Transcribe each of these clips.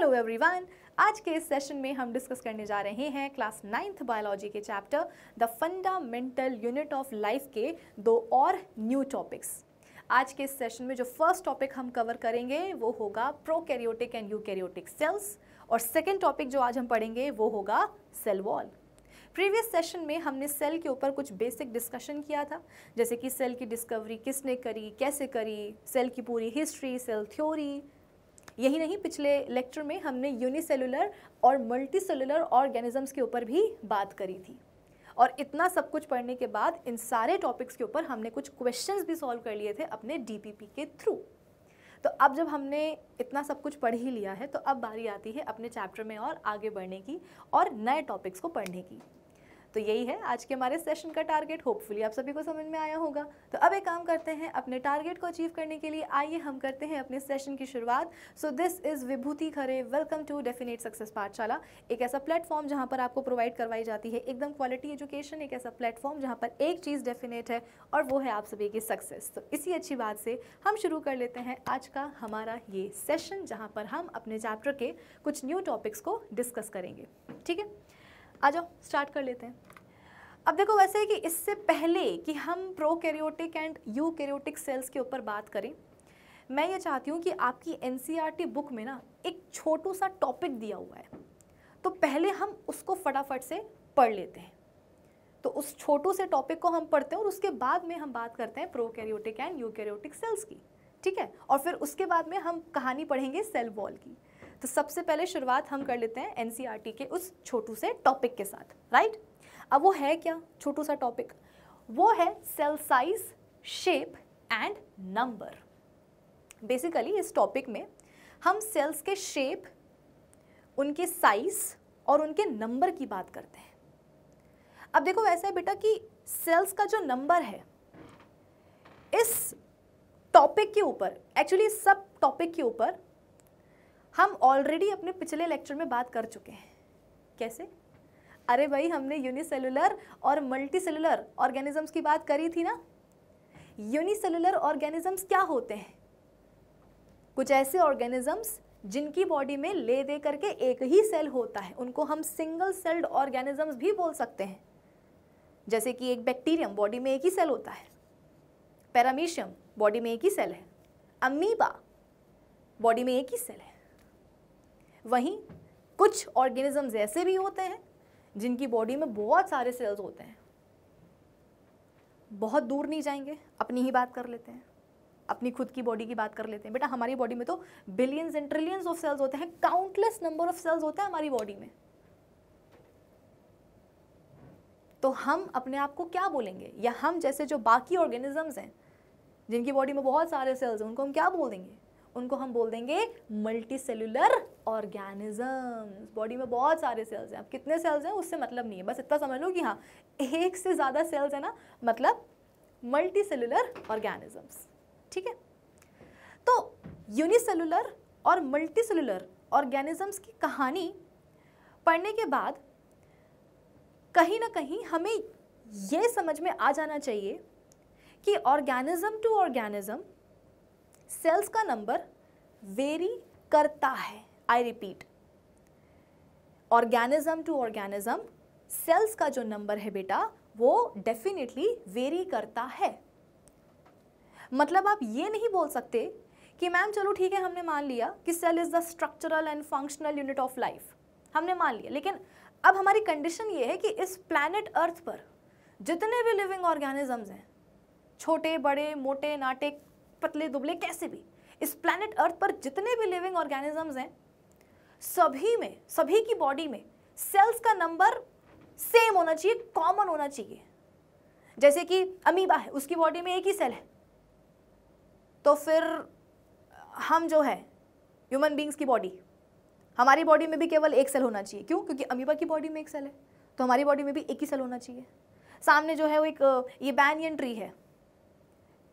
Hello everyone, आज के इस सेशन में हम डिस्कस करने जा रहे हैं क्लास नाइन्थ बायोलॉजी के chapter the fundamental unit of life के दो और न्यू टॉपिक्स आज के इस सेशन में जो फ़र्स्ट टॉपिक हम कवर करेंगे, वो होगा प्रोकैरियोटिक एंड यूकैरियोटिक सेल्स और सेकेंड टॉपिक जो आज हम पढ़ेंगे, वो होगा सेल वॉल प्रीवियस सेशन में हमने सेल के ऊपर कुछ बेसिक डिस्कशन किया था, जैसे कि सेल की डिस्कवरी किसने करी, कैसे करी सेल की पूरी हिस्ट्री सेल थ्योरी यही नहीं, पिछले लेक्चर में हमने यूनिसेलुलर और मल्टी सेलुलर ऑर्गेनिजम्स के ऊपर भी बात करी थी। और इतना सब कुछ पढ़ने के बाद इन सारे टॉपिक्स के ऊपर हमने कुछ क्वेश्चंस भी सॉल्व कर लिए थे अपने डीपीपी के थ्रू तो अब जब हमने इतना सब कुछ पढ़ ही लिया है तो अब बारी आती है अपने चैप्टर में और आगे बढ़ने की और नए टॉपिक्स को पढ़ने की। तो यही है, आज के हमारे सेशन का टारगेट होपफुली आप सभी को समझ में आया होगा। तो अब एक काम करते हैं, अपने टारगेट को अचीव करने के लिए आइए हम करते हैं अपने सेशन की शुरुआत। So this is Vibhuti Khare welcome to definite success Pathshala एक ऐसा प्लेटफॉर्म जहाँ पर आपको प्रोवाइड करवाई जाती है, एकदम क्वालिटी एजुकेशन एक ऐसा प्लेटफॉर्म जहाँ पर एक चीज़ डेफिनेट है और वो है आप सभी की सक्सेस तो इसी अच्छी बात से हम शुरू कर लेते हैं आज का हमारा ये सेशन जहाँ पर हम अपने चैप्टर के कुछ न्यू टॉपिक्स को डिस्कस करेंगे। ठीक है? आ जाओ स्टार्ट कर लेते हैं। अब देखो वैसे कि इससे पहले कि हम प्रोकैरियोटिक एंड यूकैरियोटिक सेल्स के ऊपर बात करें, मैं ये चाहती हूँ कि आपकी एन बुक में ना एक छोटू सा टॉपिक दिया हुआ है। तो पहले हम उसको फटाफट से पढ़ लेते हैं। तो उस छोटू से टॉपिक को हम पढ़ते हैं और उसके बाद में हम बात करते हैं प्रोकैरियोटिक एंड यूकैरियोटिक सेल्स की, ठीक है? और फिर उसके बाद में हम कहानी पढ़ेंगे सेल वॉल की। तो सबसे पहले शुरुआत हम कर लेते हैं एन के उस छोटू से टॉपिक के साथ राइट अब वो है क्या? छोटू सा टॉपिक वो है cell size shape and number basically इस टॉपिक में हम सेल्स के शेप उनके साइज़ और उनके नंबर की बात करते हैं. अब देखो ऐसा है बेटा कि सेल्स का जो नंबर है, इस टॉपिक के ऊपर एक्चुअली सब टॉपिक के ऊपर हम ऑलरेडी अपने पिछले लेक्चर में बात कर चुके हैं। कैसे? अरे भाई, हमने यूनिसेलुलर और मल्टी सेलुलर ऑर्गेनिजम्स की बात करी थी ना। यूनिसेलुलर ऑर्गेनिजम्स क्या होते हैं? कुछ ऐसे ऑर्गेनिजम्स जिनकी बॉडी में ले दे करके एक ही सेल होता है। उनको हम सिंगल सेल्ड ऑर्गेनिजम्स भी बोल सकते हैं। जैसे कि एक बैक्टीरियम बॉडी में एक ही सेल होता है। पैरामीशियम बॉडी में एक ही सेल है। अमीबा बॉडी में एक ही सेल है। वहीं कुछ ऑर्गेनिजम्स ऐसे भी होते हैं जिनकी बॉडी में बहुत सारे सेल्स होते हैं। बहुत दूर नहीं जाएँगे, अपनी ही बात कर लेते हैं। अपनी खुद की बॉडी की बात कर लेते हैं। बेटा, हमारी बॉडी में तो billions and trillions of cells होते हैं काउंटलेस नंबर ऑफ़ सेल्स होते हैं हमारी बॉडी में। तो हम अपने आप को क्या बोलेंगे? या हम जैसे जो बाकी ऑर्गेनिजम्स हैं, जिनकी बॉडी में बहुत सारे सेल्स हैं, उनको हम क्या बोल देंगे? उनको हम बोल देंगे मल्टी सेलुलर ऑर्गेनिजम्स बॉडी में बहुत सारे सेल्स हैं। अब कितने सेल्स हैं, उससे मतलब नहीं है। बस इतना समझ लो कि हाँ एक से ज़्यादा सेल्स है ना मतलब मल्टी सेलुलर ऑर्गेनिजम्स ठीक है? तो यूनिसेलुलर और मल्टी सेलुलर ऑर्गेनिजम्स की कहानी पढ़ने के बाद कहीं ना कहीं हमें ये समझ में आ जाना चाहिए कि ऑर्गेनिज्म टू ऑर्गेनिज्म सेल्स का नंबर वेरी करता है I repeat organism to organism cells का जो नंबर है बेटा, वो डेफिनेटली वेरी करता है. मतलब आप ये नहीं बोल सकते कि मैम चलो ठीक है, हमने मान लिया कि cell is the structural and functional unit of life हमने मान लिया, लेकिन अब हमारी कंडीशन ये है कि इस प्लैनेट अर्थ पर जितने भी लिविंग ऑर्गेनिजम्स हैं, छोटे, बड़े, मोटे, नाटे पतले दुबले कैसे भी, इस प्लैनेट अर्थ पर जितने भी लिविंग ऑर्गेनिजम्स हैं, सभी में, सभी की बॉडी में सेल्स का नंबर सेम होना चाहिए कॉमन होना चाहिए। जैसे कि अमीबा है, उसकी बॉडी में एक ही सेल है। तो फिर हम जो है ह्यूमन बींग्स की बॉडी हमारी बॉडी में भी केवल एक सेल होना चाहिए। क्यों? क्योंकि अमीबा की बॉडी में एक सेल है तो हमारी बॉडी में भी एक ही सेल होना चाहिए। सामने जो है वो एक, ये बैनियन ट्री है।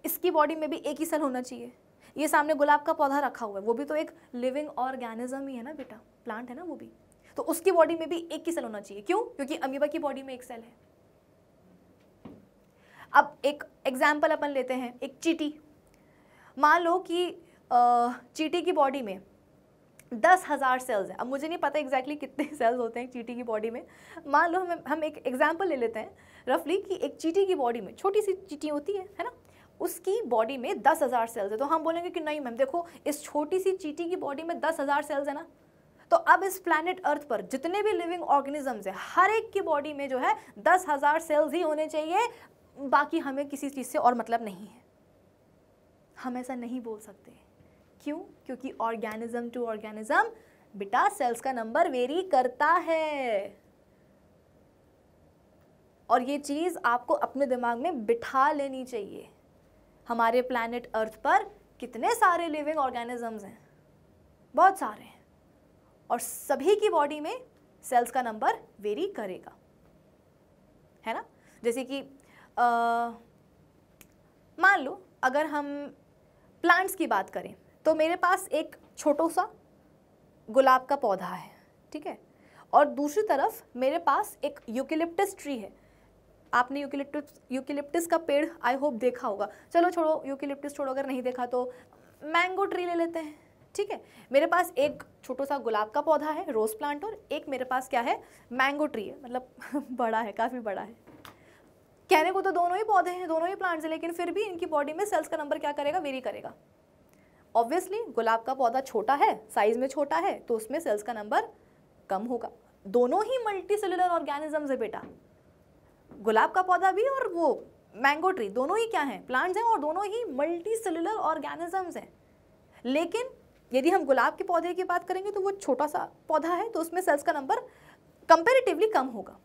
इसकी बॉडी में भी एक ही सेल होना चाहिए। ये सामने गुलाब का पौधा रखा हुआ है, वो भी तो एक लिविंग ऑर्गेनिज्म ही है ना बेटा प्लांट है ना वो भी। तो उसकी बॉडी में भी एक ही सेल होना चाहिए। क्यों? क्योंकि अमीबा की बॉडी में एक सेल है। अब एक एग्ज़ाम्पल अपन लेते हैं, एक चीटी। मान लो कि चीटी की बॉडी में दस हज़ार सेल्स हैं। अब मुझे नहीं पता एग्जैक्टली exactly कितने सेल्स होते हैं चीटी की बॉडी में। मान लो हम हम एक एग्ज़ाम्पल ले लेते हैं रफली कि एक चीटी की बॉडी में छोटी सी चीटी होती है है ना? उसकी बॉडी में दस हज़ार सेल्स है। तो हम बोलेंगे कि नहीं मैम देखो, इस छोटी सी चीटी की बॉडी में दस हज़ार सेल्स है ना। तो अब इस प्लानट अर्थ पर जितने भी लिविंग ऑर्गेनिजम्स हैं, हर एक की बॉडी में जो है दस हज़ार सेल्स ही होने चाहिए। बाकी हमें किसी चीज़ से और मतलब नहीं है। हम ऐसा नहीं बोल सकते। क्यों? क्योंकि ऑर्गेनिज्म टू ऑर्गेनिज्म बेटा सेल्स का नंबर वेरी करता है। और ये चीज़ आपको अपने दिमाग में बिठा लेनी चाहिए। हमारे प्लैनेट अर्थ पर कितने सारे लिविंग ऑर्गेनिजम्स हैं? बहुत सारे हैं। और सभी की बॉडी में सेल्स का नंबर वेरी करेगा। है ना? जैसे कि मान लो, अगर हम प्लांट्स की बात करें तो मेरे पास एक छोटो सा गुलाब का पौधा है, ठीक है? और दूसरी तरफ़ मेरे पास एक यूकेलिप्टस ट्री है। आपने यूकेलिप्टस यूकिलिप्टिस का पेड़ आई होप देखा होगा। चलो छोड़ो यूकिलिप्टिस छोड़ो, अगर नहीं देखा तो मैंगो ट्री ले लेते हैं, ठीक है? मेरे पास एक छोटा सा गुलाब का पौधा है रोज़ प्लांट और एक मेरे पास क्या है मैंगो ट्री है। मतलब बड़ा है, काफ़ी बड़ा है। कहने को तो दोनों ही पौधे हैं, दोनों ही प्लांट्स हैं, लेकिन फिर भी इनकी बॉडी में सेल्स का नंबर क्या करेगा? वेरी करेगा। ऑब्वियसली गुलाब का पौधा छोटा है साइज़ में छोटा है तो उसमें सेल्स का नंबर कम होगा। दोनों ही मल्टी सेलुलर ऑर्गेनिजम्स है बेटा। गुलाब का पौधा भी और वो मैंगो ट्री दोनों ही क्या हैं? प्लांट्स हैं और दोनों ही मल्टी सेलुलर ऑर्गेनिजम्स हैं। लेकिन यदि हम गुलाब के पौधे की बात करेंगे तो वो छोटा सा पौधा है तो उसमें सेल्स का नंबर कंपेरेटिवली कम होगा।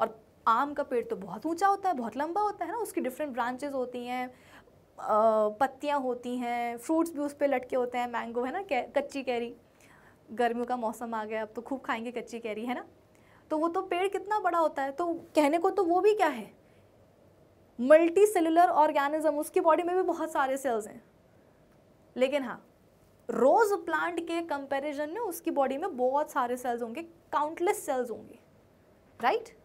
और आम का पेड़ तो बहुत ऊँचा होता है, बहुत लंबा होता है ना, उसकी डिफरेंट ब्रांचेस होती हैं पत्तियाँ होती हैं फ्रूट्स भी उस पर लटके होते हैं मैंगो है ना कच्ची कैरी। गर्मियों का मौसम आ गया, अब तो खूब खाएँगे कच्ची कैरी, है ना? तो वो तो पेड़ कितना बड़ा होता है? तो कहने को तो वो भी क्या है? मल्टी सेलुलर ऑर्गेनिज्म उसकी बॉडी में भी बहुत सारे सेल्स हैं। लेकिन हाँ रोज प्लांट के कंपैरिजन में उसकी बॉडी में बहुत सारे सेल्स होंगे काउंटलेस सेल्स होंगे। राइट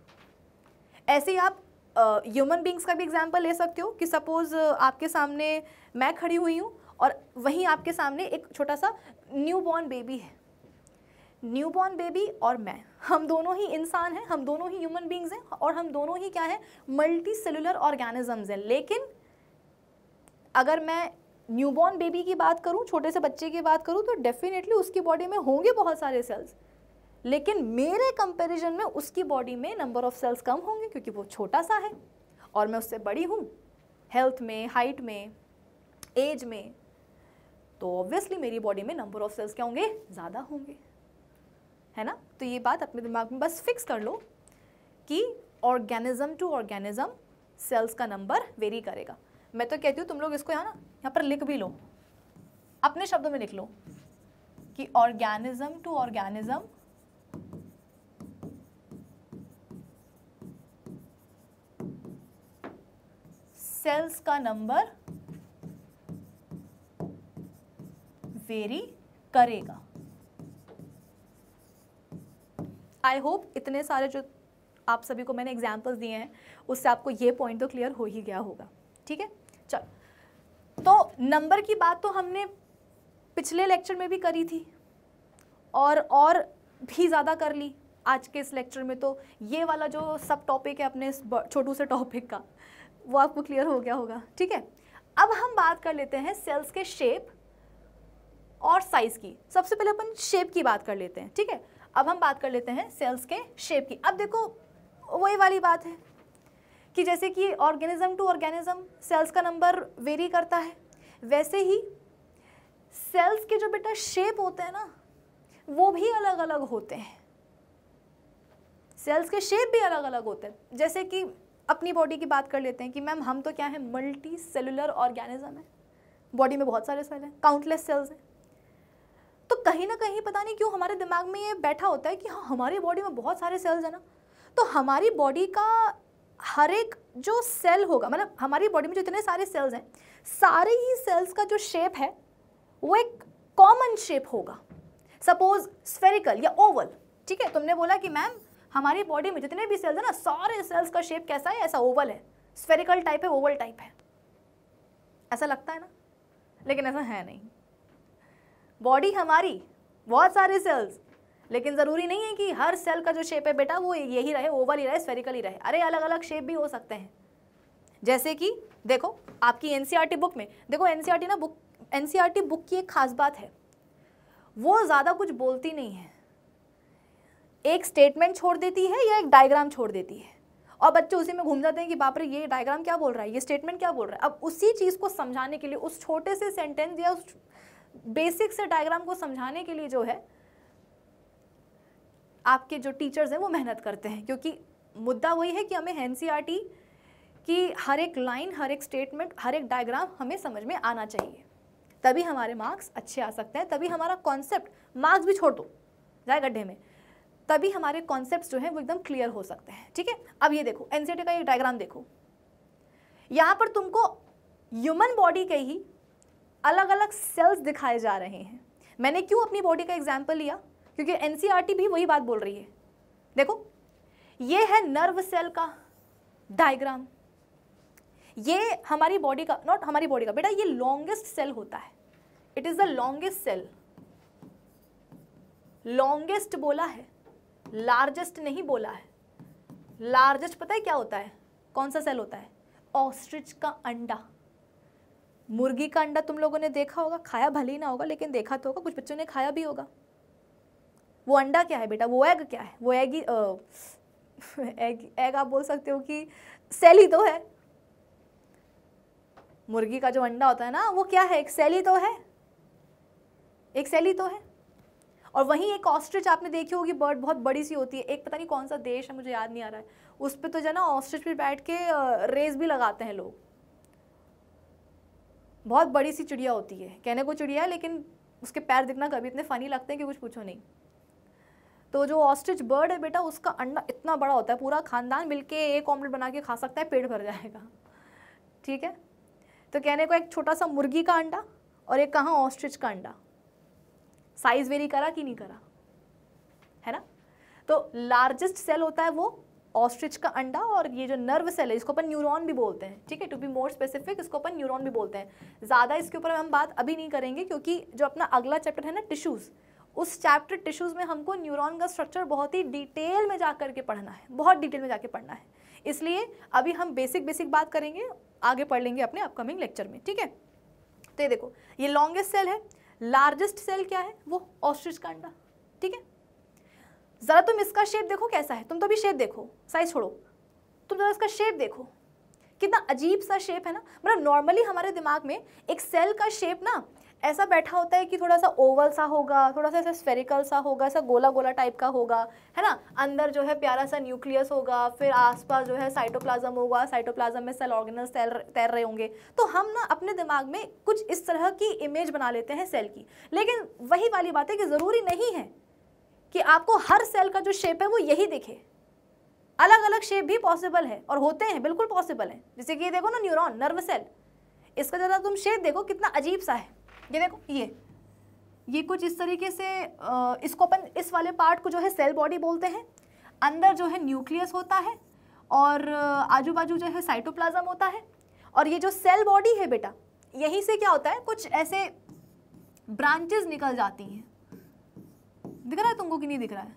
ऐसे ही आप ह्यूमन uh, बींग्स का भी एग्ज़ाम्पल ले सकते हो कि सपोज़ uh, आपके सामने मैं खड़ी हुई हूँ और वहीं आपके सामने एक छोटा सा न्यू बॉर्न बेबी है। न्यू बॉर्न बेबी और मैं। हम दोनों ही इंसान हैं, हम दोनों ही ह्यूमन बींग्स हैं और हम दोनों ही क्या हैं मल्टी सेलुलर ऑर्गेनिजम्स हैं। लेकिन अगर मैं न्यूबॉर्न बेबी की बात करूँ, छोटे से बच्चे की बात करूँ तो डेफिनेटली उसकी बॉडी में होंगे बहुत सारे सेल्स लेकिन मेरे कंपैरिजन में उसकी बॉडी में नंबर ऑफ़ सेल्स कम होंगे क्योंकि वो छोटा सा है और मैं उससे बड़ी हूँ हेल्थ में हाइट में एज में। तो ऑब्वियसली मेरी बॉडी में नंबर ऑफ़ सेल्स क्या होंगे? ज़्यादा होंगे। है ना? तो ये बात अपने दिमाग में बस फिक्स कर लो कि ऑर्गेनिज्म टू ऑर्गेनिज्म सेल्स का नंबर वेरी करेगा। मैं तो कहती हूँ, तुम लोग इसको यहाँ ना, यहाँ पर लिख भी लो। अपने शब्दों में लिख लो कि ऑर्गेनिज्म टू ऑर्गेनिज्म सेल्स का नंबर वेरी करेगा। आई होप इतने सारे जो आप सभी को मैंने एग्जाम्पल्स दिए हैं, उससे आपको ये पॉइंट तो क्लियर हो ही गया होगा। ठीक है? चल। तो नंबर की बात तो हमने पिछले लेक्चर में भी करी थी और और भी ज़्यादा कर ली आज के इस लेक्चर में तो। ये वाला जो सब टॉपिक है अपने इस छोटू से टॉपिक का, वो आपको क्लियर हो गया होगा। ठीक है? अब हम बात कर लेते हैं सेल्स के शेप और साइज़ की। सबसे पहले अपन शेप की बात कर लेते हैं। ठीक है? अब हम बात कर लेते हैं सेल्स के शेप की। अब देखो, वही वाली बात है कि जैसे कि ऑर्गेनिज्म टू ऑर्गेनिज्म, सेल्स का नंबर वेरी करता है। वैसे ही सेल्स के जो बेटा शेप होते हैं ना, वो भी अलग अलग होते हैं। सेल्स के शेप भी अलग अलग होते हैं। जैसे कि अपनी बॉडी की बात कर लेते हैं कि मैम, हम तो क्या है मल्टी सेलुलर ऑर्गेनिज्म है। बॉडी में बहुत सारे सेल हैं काउंटलेस सेल्स हैं। तो कहीं ना कहीं पता नहीं क्यों हमारे दिमाग में ये बैठा होता है कि हाँ हमारी बॉडी में बहुत सारे सेल्स हैं ना। तो हमारी बॉडी का हर एक जो सेल होगा मतलब हमारी बॉडी में जितने सारे सेल्स हैं, सारे ही सेल्स का जो शेप है, वो एक कॉमन शेप होगा। सपोज़ स्फेरिकल या ओवल ठीक है? तुमने बोला कि मैम हमारी बॉडी में जितने भी सेल्स हैं ना, सारे सेल्स का शेप कैसा है? ऐसा ओवल है। स्फेरिकल टाइप है ओवल टाइप है। ऐसा लगता है ना? लेकिन ऐसा है नहीं। बॉडी हमारी, बहुत सारे सेल्स लेकिन ज़रूरी नहीं है कि हर सेल का जो शेप है बेटा, वो यही रहे ओवल ही रहे स्फेरिकल ही रहे। अरे अलग अलग शेप भी हो सकते हैं। जैसे कि, देखो, आपकी एनसीईआरटी बुक में, देखो एनसीईआरटी ना बुक एनसीईआरटी बुक की एक खास बात है। वो ज़्यादा कुछ बोलती नहीं है। एक स्टेटमेंट छोड़ देती है या एक डायग्राम छोड़ देती है? और बच्चे उसी में घूम जाते हैं कि, बाप रे, ये डायग्राम क्या बोल रहा है? ये स्टेटमेंट क्या बोल रहा है? अब उसी चीज़ को समझाने के लिए उस छोटे से सेंटेंस या उस बेसिक से डायग्राम को समझाने के लिए जो है, आपके जो टीचर्स हैं वो मेहनत करते हैं, क्योंकि मुद्दा वही है कि हमें एन की हर एक लाइन, हर एक स्टेटमेंट हर एक डायग्राम हमें समझ में आना चाहिए। तभी हमारे मार्क्स अच्छे आ सकते हैं, तभी हमारा कॉन्सेप्ट मार्क्स भी छोड़ दो, जाए गड्ढे में। तभी हमारे कॉन्सेप्ट जो हैं वो एकदम क्लियर हो सकते हैं, ठीक है? अब ये देखो एनसीटी का एक डायग्राम देखो। यहाँ पर तुमको ह्यूमन बॉडी के ही अलग अलग सेल्स दिखाए जा रहे हैं। मैंने क्यों अपनी बॉडी का एग्ज़ाम्पल लिया? क्योंकि एनसीईआरटी भी वही बात बोल रही है। देखो, ये है नर्व सेल का डायग्राम ये हमारी बॉडी का नॉट हमारी बॉडी का, बेटा ये लॉन्गेस्ट सेल होता है। It is the longest cell longest बोला है। लार्जेस्ट नहीं बोला है। लार्जेस्ट पता है क्या होता है? कौन सा सेल होता है? ऑस्ट्रिच का अंडा। मुर्गी का अंडा तुम लोगों ने देखा होगा, खाया भले ही ना होगा, लेकिन देखा तो होगा, कुछ बच्चों ने खाया भी होगा। वो अंडा क्या है बेटा? वो एग क्या है? वो एग एग एग आप बोल सकते हो कि सेल ही तो है। मुर्गी का जो अंडा होता है ना, वो क्या है? एक सेल ही तो है। एक सेल ही तो है। और वहीं एक ऑस्ट्रिच आपने देखी होगी, बर्ड बहुत बड़ी सी होती है। एक पता नहीं कौन सा देश है, मुझे याद नहीं आ रहा है। उस पर तो जो है ना, ऑस्ट्रिच पर बैठ के रेस भी लगाते हैं लोग। बहुत बड़ी सी चिड़िया होती है। कहने को चिड़िया है, लेकिन उसके पैर दिखना कभी इतने फ़नी लगते हैं कि कुछ पूछो नहीं। तो जो ऑस्ट्रिच बर्ड है बेटा, उसका अंडा इतना बड़ा होता है, पूरा खानदान मिलके एक ऑमलेट बना के खा सकता है, पेट भर जाएगा। ठीक है? तो कहने को एक छोटा सा मुर्गी का अंडा और एक कहाँ ऑस्ट्रिच का अंडा। साइज़ वेरी करा कि नहीं करा? है ना? तो लार्जेस्ट सेल होता है वो ऑस्ट्रिच का अंडा और ये जो नर्व सेल है, इसको अपन न्यूरॉन भी बोलते हैं, ठीक है? टू बी मोर स्पेसिफिक इसको अपन न्यूरॉन भी बोलते हैं। ज़्यादा इसके ऊपर हम बात अभी नहीं करेंगे, क्योंकि जो अपना अगला चैप्टर है ना टिश्यूज़ उस चैप्टर टिश्यूज़ में हमको न्यूरॉन का स्ट्रक्चर बहुत ही डिटेल में जा करके पढ़ना है, बहुत डिटेल में जाके पढ़ना है। इसलिए अभी हम बेसिक बेसिक बात करेंगे, आगे पढ़ लेंगे अपने अपकमिंग लेक्चर में, ठीक है? तो ये देखो, ये लॉन्गेस्ट सेल है लार्जेस्ट सेल क्या है? वो ऑस्ट्रिच का अंडा, ठीक है? ज़रा तुम इसका शेप देखो कैसा है। तुम तो अभी शेप देखो। साइज़ छोड़ो। तुम ज़रा इसका शेप देखो। कितना अजीब सा शेप है ना। मतलब नॉर्मली हमारे दिमाग में एक सेल का शेप ना ऐसा बैठा होता है कि थोड़ा सा ओवल सा होगा, थोड़ा सा ऐसा स्फेरिकल सा होगा, ऐसा गोला गोला टाइप का होगा, है ना। अंदर जो है प्यारा सा न्यूक्लियस होगा, फिर आसपास जो है साइटोप्लाज्म होगा साइटोप्लाज्म में सेल ऑर्गेनल्स तैर तैर रहे होंगे। तो हम ना अपने दिमाग में कुछ इस तरह की इमेज बना लेते हैं सेल की। लेकिन वही वाली बात है कि ज़रूरी नहीं है। कि आपको हर सेल का जो शेप है वो यही दिखे। अलग अलग शेप भी पॉसिबल है और होते हैं, बिल्कुल पॉसिबल है। जैसे कि ये देखो ना न्यूरॉन नर्व सेल इसका ज़रा तुम शेप देखो, कितना अजीब सा है। ये देखो, ये। ये कुछ इस तरीके से इसको अपन इस वाले पार्ट को जो है सेल बॉडी बोलते हैं। अंदर जो है न्यूक्लियस होता है और आजू बाजू जो है साइटोप्लाज्म होता है। और ये जो सेल बॉडी है बेटा, यहीं से क्या होता है, कुछ ऐसे ब्रांचेस निकल जाती हैं। दिख रहा है तुमको कि नहीं दिख रहा है?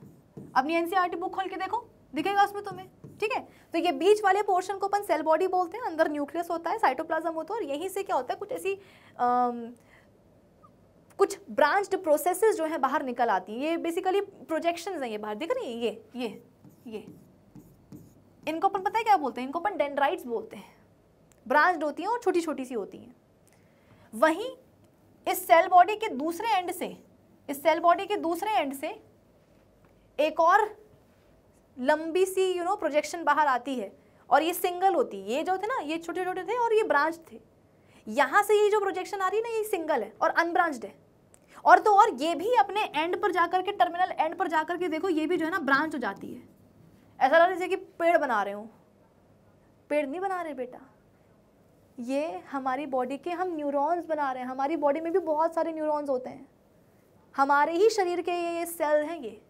अपनी एनसीईआरटी बुक खोल के देखो, दिखेगा उसमें तुम्हें, ठीक है? तो ये बीच वाले पोर्शन को अपन सेल बॉडी बोलते हैं, अंदर न्यूक्लियस होता है साइटोप्लाज्म होता है, और यहीं से क्या होता है, कुछ ऐसी कुछ ब्रांच्ड प्रोसेसेस जो है बाहर निकल आती हैं। ये बेसिकली प्रोजेक्शन हैं ये बाहर, दिख रही है? ये ये ये। इनको अपन पता है क्या बोलते हैं? इनको अपन डेंड्राइट्स बोलते हैं। ब्रांच्ड होती हैं और छोटी छोटी सी होती हैं। वहीं इस सेल बॉडी के दूसरे एंड से इस सेल बॉडी के दूसरे एंड से एक और लंबी सी यू नो प्रोजेक्शन बाहर आती है और ये सिंगल होती है। ये जो थे ना, ये छोटे छोटे थे और ये ब्रांच थे। यहाँ से ये जो प्रोजेक्शन आ रही है ना, ये सिंगल है और अनब्रांच्ड है। और तो और ये भी अपने एंड पर जाकर के टर्मिनल एंड पर जाकर के देखो, ये भी जो है ना ब्रांच हो जाती है। ऐसा लग रहा है कि पेड़ बना रहे हो। पेड़ नहीं बना रहे बेटा। ये हमारी बॉडी के हम न्यूरॉन्स बना रहे हैं। हमारी बॉडी में भी बहुत सारे न्यूरॉन्स होते हैं। हमारे ही शरीर के ये ये सेल हैं ये।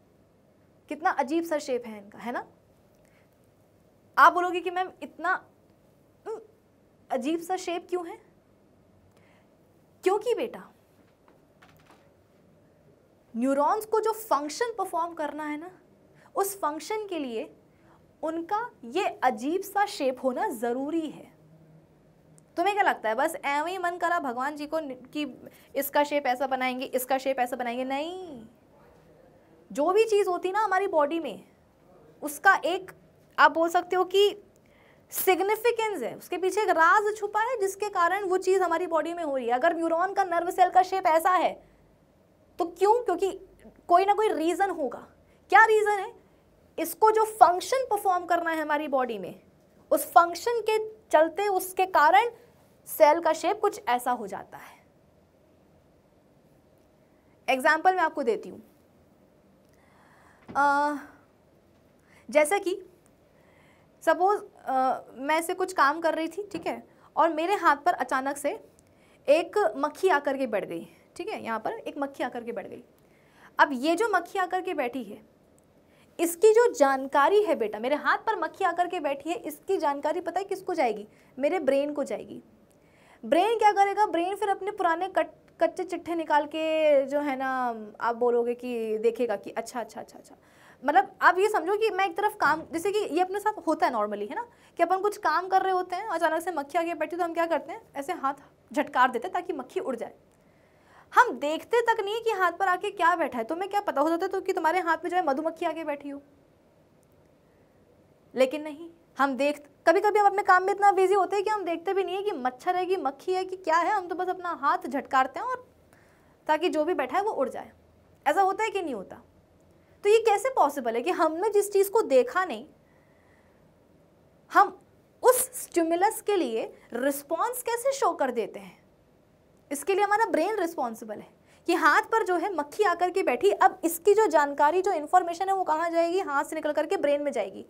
कितना अजीब सा शेप है इनका है ना? आप बोलोगे कि मैम इतना हम्म, अजीब सा शेप क्यों है? क्योंकि बेटा न्यूरॉन्स को जो फ़ंक्शन परफॉर्म करना है ना उस फ़ंक्शन के लिए उनका ये अजीब सा शेप होना ज़रूरी है। तुम्हें क्या लगता है? बस एवं ही मन करा भगवान जी को कि इसका शेप ऐसा बनाएँगे, इसका शेप ऐसा बनाएँगे। नहीं। जो भी चीज़ होती ना हमारी बॉडी में, उसका एक, आप बोल सकते हो कि सिग्निफिकेंस है। उसके पीछे एक राज छुपा है, जिसके कारण वो चीज़ हमारी बॉडी में हो रही है। अगर न्यूरॉन का नर्व सेल का शेप ऐसा है तो क्यों? क्योंकि कोई ना कोई रीज़न होगा। क्या रीज़न है? इसको जो फ़ंक्शन परफॉर्म करना है हमारी बॉडी में, उस फ़ंक्शन के चलते उसके कारण सेल का शेप कुछ ऐसा हो जाता है। एग्ज़ाम्पल मैं आपको देती हूँ। जैसा कि सपोज़ मैं से कुछ काम कर रही थी, ठीक है, और मेरे हाथ पर अचानक से एक मक्खी आकर के बैठ गई, ठीक है, यहाँ पर एक मक्खी आकर के बैठ गई। अब ये जो मक्खी आकर के बैठी है, इसकी जो जानकारी है बेटा, मेरे हाथ पर मक्खी आकर के बैठी है, इसकी जानकारी पता है किसको जाएगी? मेरे ब्रेन को जाएगी। ब्रेन क्या करेगा? ब्रेन फिर अपने पुराने कट, कच्चे चिट्ठे निकाल के जो है ना, आप बोलोगे कि देखेगा कि अच्छा अच्छा अच्छा अच्छा। मतलब आप ये समझो कि मैं एक तरफ़ काम, जैसे कि ये अपने साथ होता है नॉर्मली है ना? कि अपन कुछ काम कर रहे होते हैं, अचानक से मक्खी आगे बैठी तो हम क्या करते हैं? ऐसे हाथ झटकार देते हैं ताकि मक्खी उड़ जाए। हम देखते तक नहीं कि हाथ पर आके क्या बैठा है तुम्हें क्या पता हो जाता है तो कि तुम्हारे हाथ में जो है मधुमक्खी आगे बैठी हो। लेकिन नहीं, हम देख कभी कभी हम अपने काम में इतना बिज़ी होते हैं कि हम देखते भी नहीं है कि मच्छर है, कि मक्खी है, कि क्या है। हम तो बस अपना हाथ झटकारते हैं और ताकि जो भी बैठा है वो उड़ जाए। ऐसा होता है कि नहीं होता? तो ये कैसे पॉसिबल है कि हमने जिस चीज़ को देखा नहीं, हम उस स्टिमुलस के लिए रिस्पॉन्स कैसे शो कर देते हैं? इसके लिए हमारा ब्रेन रिस्पॉन्सिबल है कि हाथ पर जो है मक्खी आकर के बैठी, अब इसकी जो जानकारी, जो इन्फॉर्मेशन है वो कहाँ जाएगी? हाथ से निकल करके ब्रेन में जाएगी।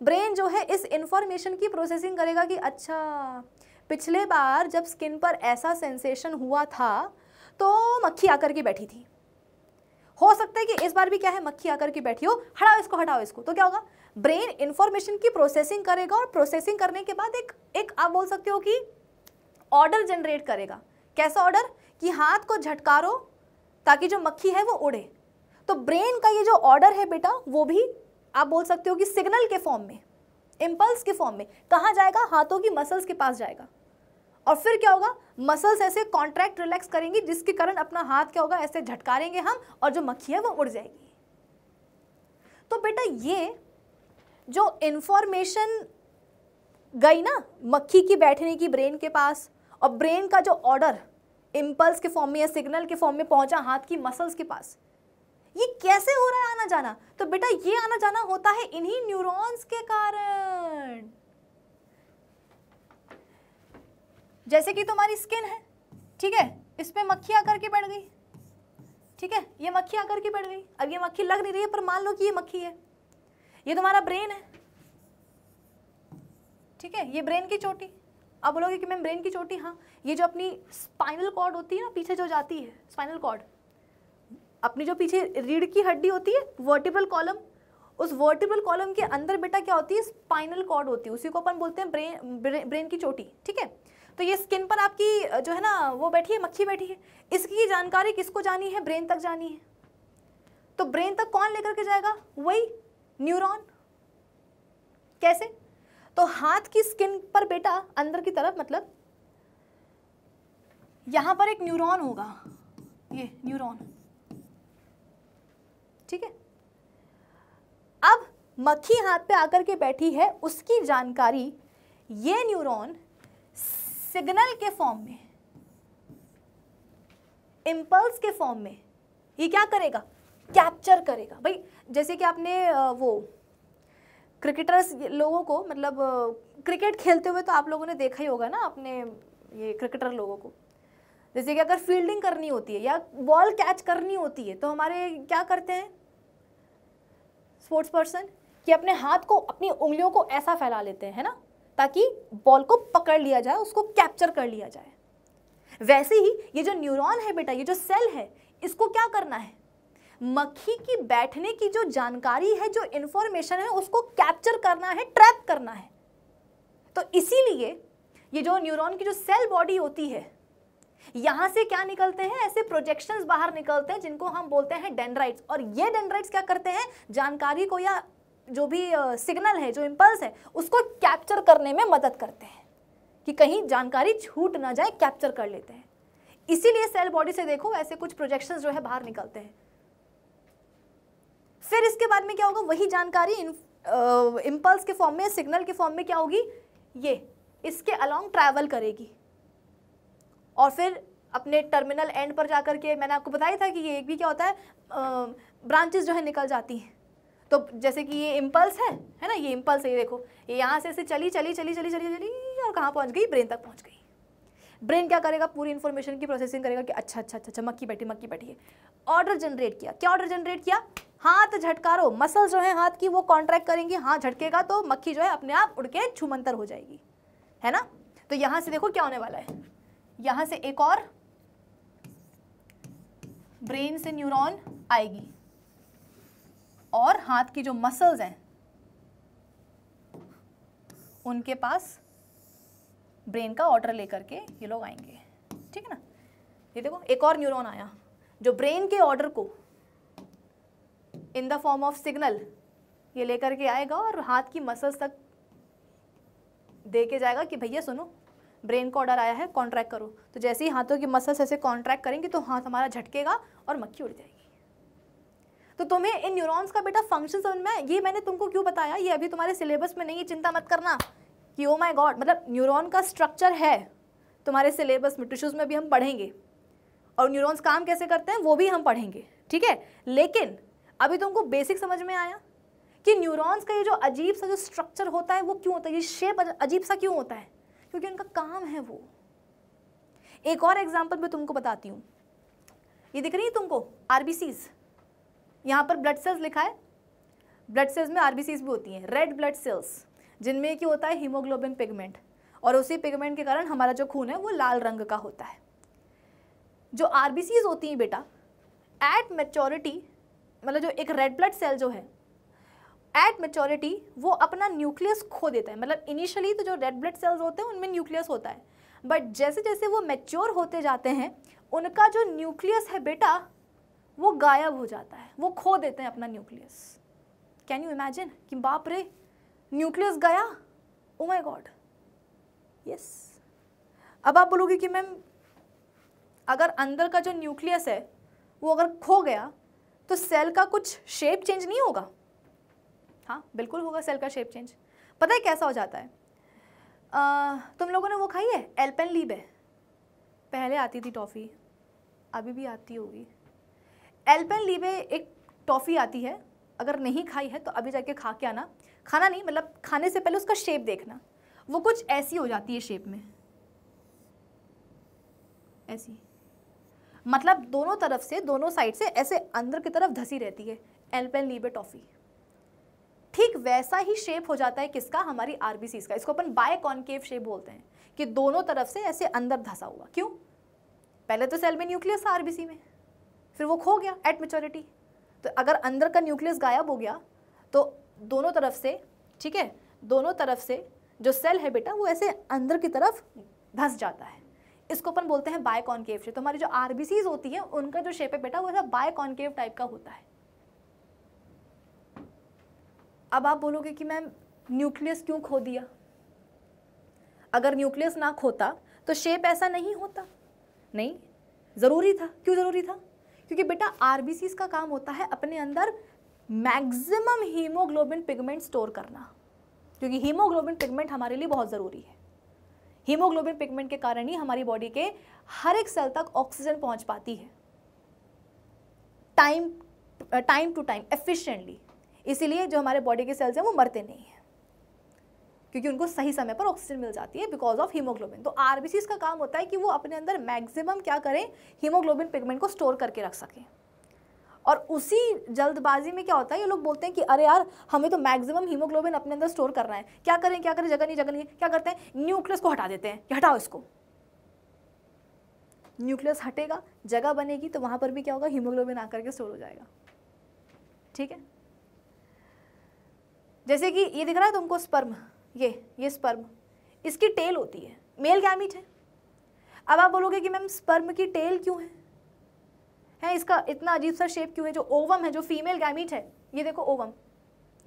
ब्रेन जो है इस इंफॉर्मेशन की प्रोसेसिंग करेगा कि अच्छा पिछले बार जब स्किन पर ऐसा सेंसेशन हुआ था तो मक्खी आकर के बैठी थी। हो सकता है कि इस बार भी क्या है, मक्खी आकर के बैठी हो, हटाओ इसको हटाओ इसको। तो क्या होगा? ब्रेन इंफॉर्मेशन की प्रोसेसिंग करेगा और प्रोसेसिंग करने के बाद एक एक आप बोल सकते हो कि ऑर्डर जनरेट करेगा। कैसा ऑर्डर कि हाथ को झटकारो ताकि जो मक्खी है वो उड़े। तो ब्रेन का ये जो ऑर्डर है बेटा, वो भी आप बोल सकते हो कि सिग्नल के फॉर्म में इम्पल्स के फॉर्म में, कहाँ जाएगा? हाथों की मसल्स के पास जाएगा। और फिर क्या होगा? मसल्स ऐसे कॉन्ट्रैक्ट रिलैक्स करेंगी, जिसके कारण अपना हाथ क्या होगा? ऐसे झटकारेंगे हम, और जो मक्खी है वो उड़ जाएगी। तो बेटा ये जो इंफॉर्मेशन गई ना, मक्खी की बैठने की ब्रेन के पास, और ब्रेन का जो ऑर्डर इम्पल्स के फॉर्म में या सिग्नल के फॉर्म में पहुँचा हाथ की मसल्स के पास ये कैसे हो रहा है आना जाना? तो बेटा, ये आना जाना होता है इन्हीं न्यूरॉन्स के कारण। जैसे कि तुम्हारी स्किन है, ठीक है? इस पर मक्खी आकर के बैठ गई। ठीक है? ये मक्खी आकर के बैठ गई। अब ये मक्खी लग नहीं रही है, पर मान लो कि ये मक्खी है। ये तुम्हारा ब्रेन है। ठीक है? ये ब्रेन की चोटी। अब बोलोगे कि मैम ब्रेन की चोटी हाँ। ये जो अपनी स्पाइनल कॉर्ड होती है ना, पीछे जो जाती है स्पाइनल कॉर्ड अपनी जो पीछे रीढ़ की हड्डी होती है वर्टिबल कॉलम उस वर्टिबल कॉलम के अंदर बेटा क्या होती है? स्पाइनल कॉर्ड होती है। उसी को अपन बोलते हैं ब्रेन ब्रेन की चोटी, ठीक है? तो ये स्किन पर आपकी जो है ना, वो बैठी है, मक्खी बैठी है। इसकी जानकारी किसको जानी है? ब्रेन तक जानी है। तो ब्रेन तक कौन लेकर के जाएगा? वही न्यूरॉन कैसे? तो हाथ की स्किन पर बेटा अंदर की तरफ़ मतलब यहाँ पर एक न्यूरॉन होगा। ये न्यूरॉन ठीक है? अब मक्खी हाथ पे आकर के बैठी है, उसकी जानकारी, ये न्यूरॉन सिग्नल के फॉर्म में इम्पल्स के फॉर्म में, ये क्या करेगा? कैप्चर करेगा। भाई, जैसे कि आपने वो क्रिकेटर्स लोगों को मतलब क्रिकेट खेलते हुए तो आप लोगों ने देखा ही होगा ना, अपने ये क्रिकेटर लोगों को। जैसे कि अगर फील्डिंग करनी होती है या बॉल कैच करनी होती है तो हमारे क्या करते हैं? स्पोर्ट्स पर्सन कि अपने हाथ को, अपनी उंगलियों को ऐसा फैला लेते हैं ना? ताकि बॉल को पकड़ लिया जाए, उसको कैप्चर कर लिया जाए। वैसे ही ये जो न्यूरॉन है बेटा, ये जो सेल है, इसको क्या करना है? मक्खी की बैठने की जो जानकारी है, जो इंफॉर्मेशन है, उसको कैप्चर करना है ट्रैप करना है। तो इसीलिए ये जो न्यूरॉन की जो सेल बॉडी होती है यहाँ से क्या निकलते हैं? ऐसे प्रोजेक्शंस बाहर निकलते हैं जिनको हम बोलते हैं डेंड्राइट्स और ये डेंड्राइट्स क्या करते हैं? जानकारी को या जो भी सिग्नल है, जो इम्पल्स है, उसको कैप्चर करने में मदद करते हैं। कि कहीं जानकारी छूट ना जाए कैप्चर कर लेते हैं। इसीलिए सेल बॉडी से देखो, ऐसे कुछ प्रोजेक्शंस जो है बाहर निकलते हैं। फिर इसके बाद में क्या होगा? वही जानकारी इम्पल्स के फॉर्म में सिग्नल के फॉर्म में क्या होगी? ये, इसके अलोंग ट्रैवल करेगी। और फिर अपने टर्मिनल एंड पर जाकर के मैंने आपको बताया था कि ये एक भी क्या होता है ब्रांचेस जो है निकल जाती हैं। तो जैसे कि ये इम्पल्स है है ना? ये इम्पल्स है, ये देखो, ये यहाँ से ऐसे चली चली चली चली चली चली, और कहाँ पहुँच गई? ब्रेन तक पहुँच गई। ब्रेन क्या करेगा? पूरी इन्फॉर्मेशन की प्रोसेसिंग करेगा कि अच्छा अच्छा अच्छा अच्छा मक्की बैठी मक्की बैठी है। ऑर्डर जनरेट किया। क्या ऑर्डर जनरेट किया? हाथ झटकारो। मसल जो है हाथ की, वो कॉन्ट्रैक्ट करेंगी। हाथ झटकेगा तो मक्खी जो है अपने आप उड़ के छुमंतर हो जाएगी। है ना? तो यहाँ से देखो क्या होने वाला है। यहाँ से एक और ब्रेन से न्यूरॉन आएगी। और हाथ की जो मसल्स हैं, उनके पास ब्रेन का ऑर्डर लेकर के ये लोग आएँगे। ठीक है ना? ये देखो, एक और न्यूरॉन आया, जो ब्रेन के ऑर्डर को in the form of signal ये लेकर के आएगा और हाथ की मसल्स तक दे के जाएगा कि भैया सुनो ब्रेन को ऑर्डर आया है कॉन्ट्रैक्ट करो। तो जैसे ही हाथों की मसल्स ऐसे कॉन्ट्रैक्ट करेंगे तो हाथ हमारा झटकेगा और मक्खी उड़ जाएगी। तो तुम्हें इन न्यूरॉन्स का बेटा फ़ंक्शन समझ में ये मैंने तुमको क्यों बताया? ये अभी तुम्हारे सिलेबस में नहीं है, चिंता मत करना। कि ओ माय गॉड मतलब न्यूरॉन का स्ट्रक्चर है। तुम्हारे सिलेबस में टिश्यूज में भी हम पढ़ेंगे। और न्यूरॉन्स काम कैसे करते हैं? वो भी हम पढ़ेंगे, ठीक है? लेकिन अभी तुमको बेसिक समझ में आया कि न्यूरॉन्स का ये जो अजीब सा जो स्ट्रक्चर होता है, वो क्यों होता है? ये शेप अजीब सा क्यों होता है? क्योंकि उनका काम है वो। एक और एग्ज़ाम्पल मैं तुमको बताती हूँ। ये दिख रही है तुमको? आरबीसीज यहाँ पर ब्लड सेल्स लिखा है। ब्लड सेल्स में आरबीसीज भी होती हैं। रेड ब्लड सेल्स जिनमें क्या होता है हीमोग्लोबिन पिगमेंट और उसी पिगमेंट के कारण हमारा जो खून है, वो लाल रंग का होता है। जो आरबीसीज होती हैं बेटा एट मेच्योरिटी मतलब जो एक रेड ब्लड सेल जो है एट मेच्योरिटी वो अपना न्यूक्लियस खो देता है। मतलब इनिशियली तो जो रेड ब्लड सेल्स होते हैं, उनमें न्यूक्लियस होता है। बट जैसे जैसे वो मेच्योर होते जाते हैं, उनका जो न्यूक्लियस है बेटा, वो गायब हो जाता है। वो खो देते हैं अपना न्यूक्लियस कैन यू इमेजिन कि बाप रे न्यूक्लियस गया? ओ माय गॉड यस अब आप बोलोगे कि मैम अगर अंदर का जो न्यूक्लियस है, वो अगर खो गया तो सेल का कुछ शेप चेंज नहीं होगा? हाँ बिल्कुल होगा सेल का शेप चेंज पता है कैसा हो जाता है? आ, तुम लोगों ने वो खाई है? एल्पेन लीब है पहले आती थी टॉफ़ी अभी भी आती होगी। एल्पेन लीबे एक टॉफ़ी आती है। अगर नहीं खाई है तो अभी जाके खा के आना। खाना नहीं मतलब खाने से पहले उसका शेप देखना। वो कुछ ऐसी हो जाती है शेप में। ऐसी। मतलब दोनों तरफ़ से दोनों साइड से ऐसे अंदर की तरफ़ धसी रहती है। एल्पेन लीबे टॉफी ठीक वैसा ही शेप हो जाता है किसका? हमारी आरबीसी का। इसको अपन बाय कॉन्केव शेप बोलते हैं कि दोनों तरफ़ से ऐसे अंदर धसा हुआ। क्यों? पहले तो सेल में न्यूक्लियस था आरबीसी में, फिर वो खो गया एट मेचोरिटी तो अगर अंदर का न्यूक्लियस गायब हो गया तो दोनों तरफ़ से, ठीक है, दोनों तरफ़ से जो सेल है बेटा, वो ऐसे अंदर की तरफ़ धस जाता है। इसको अपन बोलते हैं बाय कॉन्केव शेप तो हमारी जो आरबीसीज होती है, उनका जो शेप है बेटा, वो ऐसा बाय कॉन्केव टाइप का होता है। अब आप बोलोगे कि मैम न्यूक्लियस क्यों खो दिया? अगर न्यूक्लियस ना खोता तो शेप ऐसा नहीं होता। नहीं? ज़रूरी था। क्यों ज़रूरी था? क्योंकि बेटा आरबीसीज का काम होता है अपने अंदर मैक्सिमम हीमोग्लोबिन पिगमेंट स्टोर करना। क्योंकि हीमोग्लोबिन पिगमेंट हमारे लिए बहुत ज़रूरी है। हीमोग्लोबिन पिगमेंट के कारण ही हमारी बॉडी के हर एक सेल तक ऑक्सीजन पहुँच पाती है। Time time to time efficiently इसीलिए जो हमारे बॉडी के सेल्स हैं, वो मरते नहीं हैं। क्योंकि उनको सही समय पर ऑक्सीजन मिल जाती है बिकॉज़ ऑफ़ हीमोग्लोबिन तो आरबीसी का काम होता है कि वो अपने अंदर मैक्सिमम क्या करें हीमोग्लोबिन पिगमेंट को स्टोर करके रख सकें। और उसी जल्दबाजी में क्या होता है, ये लोग बोलते हैं कि, अरे यार, हमें तो मैक्सिमम हीमोग्लोबिन अपने अंदर स्टोर करना है। क्या करें क्या करें, जगह नहीं जगह नहीं। क्या करते हैं? न्यूक्लियस को हटा देते हैं कि हटाओ इसको। न्यूक्लियस हटेगा, जगह बनेगी तो वहाँ पर भी क्या होगा हीमोग्लोबिन आकर के स्टोर हो जाएगा। ठीक है? जैसे कि ये दिख रहा है तुमको स्पर्म, ये ये स्पर्म। इसकी टेल होती है। मेल गैमिट है। अब आप बोलोगे कि मैम स्पर्म की टेल क्यों है? है, इसका इतना अजीब सा शेप क्यों है? जो ओवम है, जो फीमेल गैमिट है, ये देखो ओवम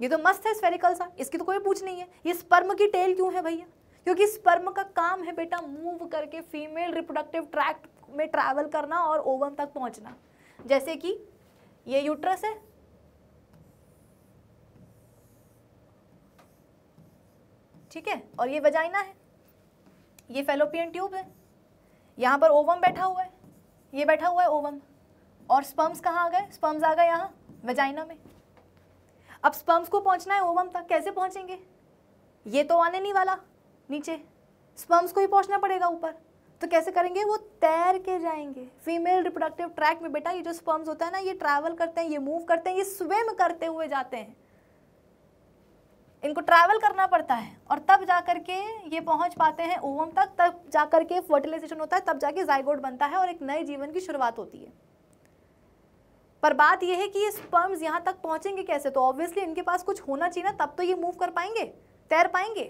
ये तो मस्त है स्फेरिकल सा, इसकी तो कोई पूछ नहीं है। ये स्पर्म की टेल क्यों है भैया? क्योंकि स्पर्म का काम है बेटा मूव करके फीमेल रिप्रोडक्टिव ट्रैक्ट में ट्रैवल करना और ओवम तक पहुँचना। जैसे कि ये यूट्रस है ठीक है? और ये वजाइना है। ये फेलोपियन ट्यूब है। यहाँ पर ओवम बैठा हुआ है। ये बैठा हुआ है ओवम और स्पम्स कहाँ आ गए? स्पम्स आ गए यहाँ वजाइना में। अब स्पम्स को पहुँचना है ओवम तक। कैसे पहुँचेंगे? ये तो आने नहीं वाला, नीचे। स्पम्स को ही पहुँचना पड़ेगा ऊपर। तो कैसे करेंगे? वो तैर के जाएँगे। फीमेल रिप्रोडक्टिव ट्रैक में बेटा, ये जो स्पम्स होता है ना, ये ट्रैवल करते हैं, ये मूव करते हैं, ये स्विम करते हुए जाते हैं। इनको ट्रैवल करना पड़ता है और तब जा कर के ये पहुँच पाते हैं ओवम तक, तब जा कर के फर्टिलाइजेशन होता है, तब जाके जाइगोट बनता है और एक नए जीवन की शुरुआत होती है। पर बात यह है कि ये स्पर्म्स यहाँ तक पहुँचेंगे कैसे? तो ऑब्वियसली इनके पास कुछ होना चाहिए ना, तब तो ये मूव कर पाएँगे, तैर पाएँगे।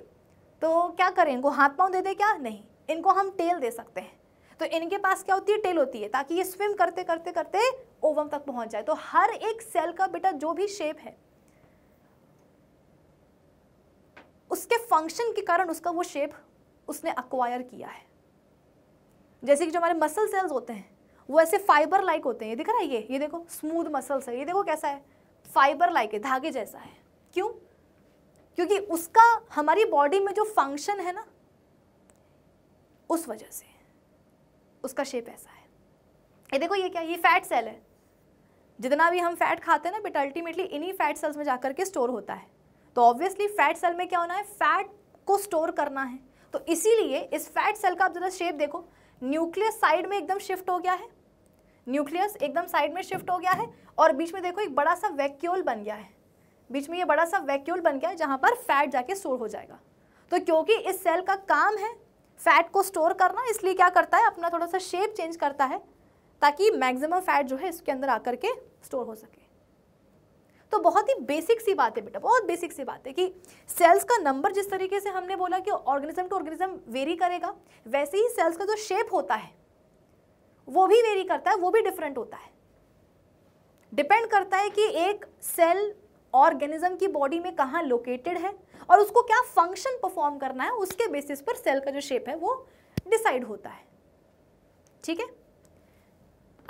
तो क्या करें? इनको हाथ पाँव दे दे क्या? नहीं, इनको हम टेल दे सकते हैं। तो इनके पास क्या होती है? टेल होती है, ताकि ये स्विम करते करते करते ओवम तक पहुँच जाए। तो हर एक सेल का बेटा जो भी शेप है उसके फ़ंक्शन के कारण उसका वो शेप उसने अक्वायर किया है। जैसे कि जो हमारे मसल सेल्स होते हैं, वो ऐसे फाइबर लाइक होते हैं। ये दिख रहा है ये? ये देखो स्मूथ मसल्स है। ये देखो कैसा है? फाइबर लाइक है, धागे जैसा है। क्यों? क्योंकि उसका, हमारी बॉडी में जो फ़ंक्शन है ना, उस वजह से। उसका शेप ऐसा है। ये देखो ये क्या? ये फैट सेल है। जितना भी हम फैट खाते हैं ना बेटा अल्टीमेटली इन्हीं फैट सेल्स में जाकर के स्टोर होता है। तो ऑब्वियसली फैट सेल में क्या होना है? फैट को स्टोर करना है। तो इसीलिए इस फैट सेल का आप ज़रा शेप देखो। न्यूक्लियस साइड में एकदम शिफ्ट हो गया है। न्यूक्लियस एकदम साइड में शिफ्ट हो गया है और बीच में देखो एक बड़ा सा वैक्यूल बन गया है। बीच में ये बड़ा सा वैक्यूल बन गया है जहाँ पर फैट जाके स्टोर हो जाएगा। तो क्योंकि इस सेल का काम है फैट को स्टोर करना, इसलिए क्या करता है? अपना थोड़ा सा शेप चेंज करता है ताकि मैक्सिमम फैट जो है इसके अंदर आकर के स्टोर हो सके। तो बहुत ही बेसिक सी बात है बेटा, बहुत बेसिक सी बात है कि सेल्स का नंबर जिस तरीके से हमने बोला कि ऑर्गेनिज्म टू ऑर्गेनिज्म वेरी करेगा, वैसे ही सेल्स का जो शेप होता है, वो भी वेरी करता है, वो भी डिफरेंट होता है। डिपेंड करता है कि एक सेल ऑर्गेनिज्म की बॉडी में कहाँ लोकेटेड है और उसको क्या फ़ंक्शन परफॉर्म करना है, उसके बेसिस पर सेल का जो शेप है, वो डिसाइड होता है। ठीक है?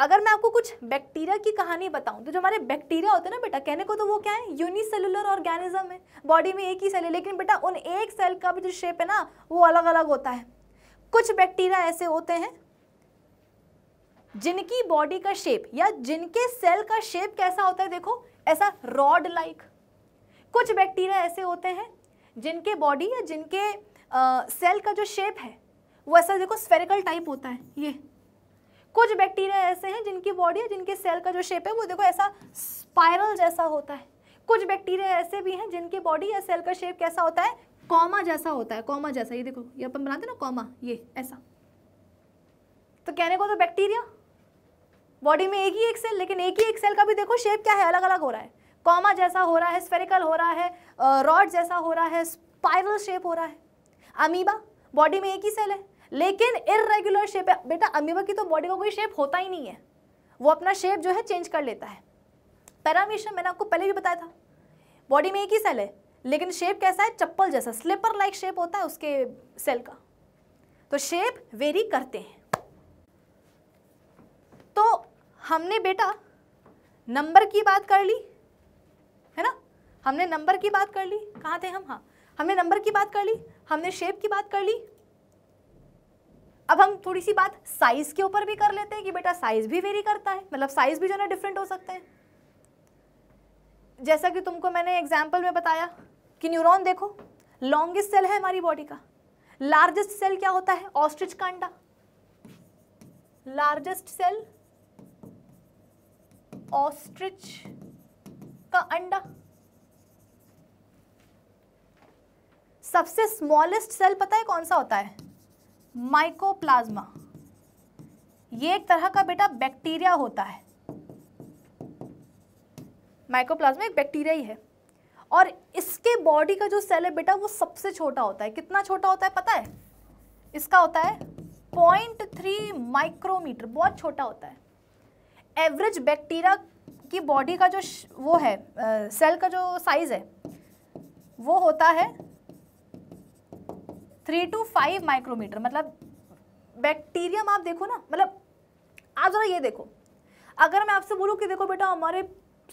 अगर मैं आपको कुछ बैक्टीरिया की कहानी बताऊँ तो जो हमारे बैक्टीरिया होते हैं ना बेटा कहने को तो वो क्या है? यूनिसेलुलर ऑर्गेनिज्म है। बॉडी में एक ही सेल है लेकिन बेटा उन एक सेल का भी जो शेप है ना वो अलग अलग होता है। कुछ बैक्टीरिया ऐसे होते हैं जिनकी बॉडी का शेप या जिनके सेल का शेप कैसा होता है देखो ऐसा रॉड लाइक कुछ बैक्टीरिया ऐसे होते हैं जिनके बॉडी या जिनके आ, सेल का जो शेप है वो ऐसा देखो स्फेरिकल टाइप होता है ये। कुछ बैक्टीरिया ऐसे हैं जिनकी बॉडी जिनके सेल का जो शेप है, वो देखो ऐसा स्पायरल जैसा होता है। कुछ बैक्टीरिया ऐसे भी हैं जिनकी बॉडी या सेल का शेप कैसा होता है? कॉमा जैसा होता है, कॉमा जैसा। ये देखो, ये अपन बनाते ना, कॉमा, ये, ऐसा। तो कहने को तो बैक्टीरिया बॉडी में एक ही एक सेल लेकिन एक ही एक सेल का भी देखो शेप क्या है अलग अलग हो रहा है। कॉमा जैसा हो रहा है स्फेरिकल हो रहा है रॉड जैसा हो रहा है स्पाइरल शेप हो रहा है। अमीबा बॉडी में एक ही सेल है। लेकिन इरेगुलर शेप है। बेटा अमीबा की तो बॉडी का कोई शेप होता ही नहीं है। वो अपना शेप जो है चेंज कर लेता है। पैरामीशन मैंने आपको पहले भी बताया था। बॉडी में एक ही सेल है, लेकिन शेप कैसा है? चप्पल जैसा। स्लिपर लाइक शेप होता है उसके सेल का। तो शेप वेरी करते हैं। तो हमने बेटा नंबर की बात कर ली, है ना? हमने नंबर की बात कर ली। कहाँ थे हम? हाँ। हमने नंबर की बात कर ली, हमने शेप की बात कर ली। अब हम थोड़ी सी बात साइज़ के ऊपर भी कर लेते हैं कि बेटा साइज़ भी वेरी करता है। मतलब साइज़ भी जो है ना डिफरेंट हो सकते हैं। जैसा कि तुमको मैंने एग्ज़ाम्पल में बताया कि न्यूरॉन देखो लॉन्गेस्ट सेल है हमारी बॉडी का। लार्जेस्ट सेल क्या होता है? ऑस्ट्रिच का अंडा लार्जेस्ट सेल ऑस्ट्रिच का अंडा। सबसे स्मॉलेस्ट सेल पता है कौन सा होता है? माइकोप्लाज्मा ये एक तरह का बेटा बैक्टीरिया होता है। माइकोप्लाज्मा एक बैक्टीरिया ही है। और इसके बॉडी का जो सेल है बेटा, वो सबसे छोटा होता है। कितना छोटा होता है पता है? इसका होता है पॉइंट थ्री माइक्रोमीटर बहुत छोटा होता है। एवरेज बैक्टीरिया की बॉडी का जो वो है सेल का जो साइज़ है, वो होता है थ्री टू फाइव माइक्रोमीटर मतलब बैक्टीरियम आप देखो ना मतलब आप जरा ये देखो। अगर मैं आपसे बोलूँ कि देखो बेटा हमारे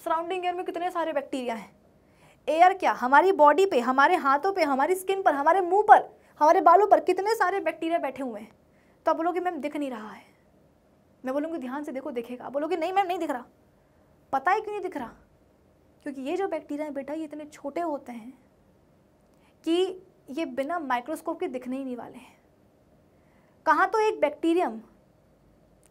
सराउंडिंग एयर में कितने सारे बैक्टीरिया हैं? एयर क्या? हमारी बॉडी पे, हमारे हाथों पे, हमारी स्किन पर, हमारे मुँह पर, हमारे बालों पर कितने सारे बैक्टीरिया बैठे हुए हैं? तो आप बोलोगे, मैम, दिख नहीं रहा है। मैं बोलूँगी, ध्यान से देखो, दिखेगा। बोलोगे, नहीं, मैम, नहीं दिख रहा। पता है क्यों नहीं दिख रहा? क्योंकि ये जो बैक्टीरिया है बेटा, ये इतने छोटे होते हैं कि ये बिना माइक्रोस्कोप के दिखने ही नहीं वाले हैं। कहाँ तो एक बैक्टीरियम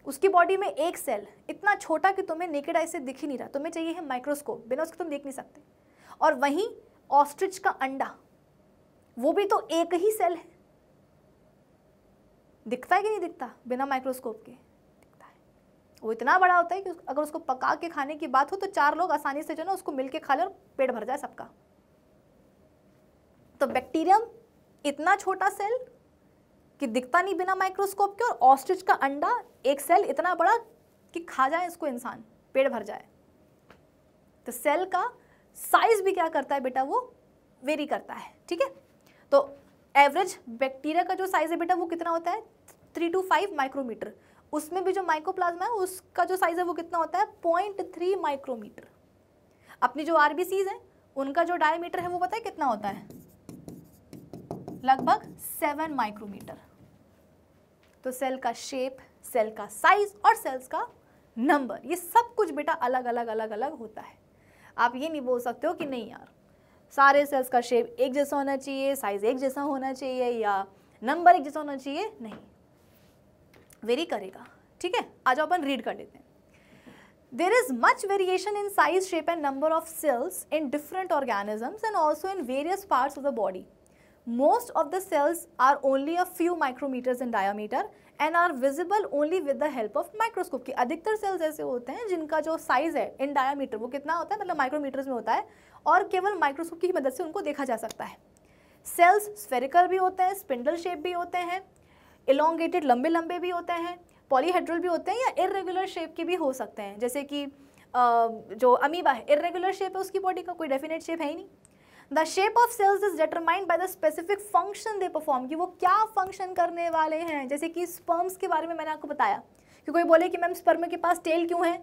उसकी बॉडी में एक सेल इतना छोटा कि तुम्हें नेकेड आई से दिख ही नहीं रहा। तुम्हें चाहिए है माइक्रोस्कोप बिना उसके तुम देख नहीं सकते। और वहीं ऑस्ट्रिच का अंडा, वो भी तो एक ही सेल है। दिखता है कि नहीं दिखता? बिना माइक्रोस्कोप के दिखता है। वो इतना बड़ा होता है कि अगर उसको पका के खाने की बात हो तो चार लोग आसानी से जो ना उसको मिलके खा ले और पेट भर जाए सबका। तो बैक्टीरियम इतना छोटा सेल कि दिखता नहीं बिना माइक्रोस्कोप के, और ऑस्ट्रिच का अंडा एक सेल इतना बड़ा कि खा जाए इसको इंसान, पेट भर जाए। तो सेल का साइज़ भी क्या करता है बेटा? वो वेरी करता है, ठीक है? तो एवरेज बैक्टीरिया का जो साइज़ है बेटा, वो कितना होता है? थ्री टू फाइव माइक्रोमीटर उसमें भी जो माइक्रोप्लाज्मा है, उसका जो साइज़ है, वो कितना होता है? पॉइंट थ्री माइक्रोमीटर अपनी जो आरबीसीज है, उनका जो डायमीटर है, वो पता है कितना होता है? लगभग सेवन माइक्रोमीटर तो सेल का शेप सेल का साइज़ और सेल्स का नंबर ये सब कुछ बेटा अलग अलग अलग अलग होता है। आप ये नहीं बोल सकते हो कि नहीं यार, सारे सेल्स का शेप एक जैसा होना चाहिए साइज़ एक जैसा होना चाहिए या नंबर एक जैसा होना चाहिए, नहीं। वेरी करेगा, ठीक है? आज अपन रीड कर लेते हैं। There is much variation in size shape and number of cells in different organisms and also in various parts of the body most of the cells are only a few micrometres in diameter and are visible only with the help of microscope की अधिकतर sales ऐसे होते हैं जिनका जो size है इन diameter वो कितना होता है? मतलब माइक्रोमीटर्स में होता है और केवल माइक्रोस्कोप की मदद से उनको देखा जा सकता है। सेल्स स्फेरिकल भी होते हैं स्पिंडल शेप भी होते हैं इलोंगेटेड लंबे लंबे भी होते हैं पॉलीहेड्रल भी होते हैं या इरेगुलर शेप के भी हो सकते हैं। जैसे कि जो अमीबा है इरेगुलर शेप है, उसकी बॉडी का कोई डेफिनेट शेप है ही नहीं। The shape of cells is determined by the specific function they perform कि वो क्या फ़ंक्शन करने वाले हैं? जैसे कि स्पर्म्स के बारे में मैंने आपको बताया कि कोई बोले कि मैम स्पर्म के पास टेल क्यों है?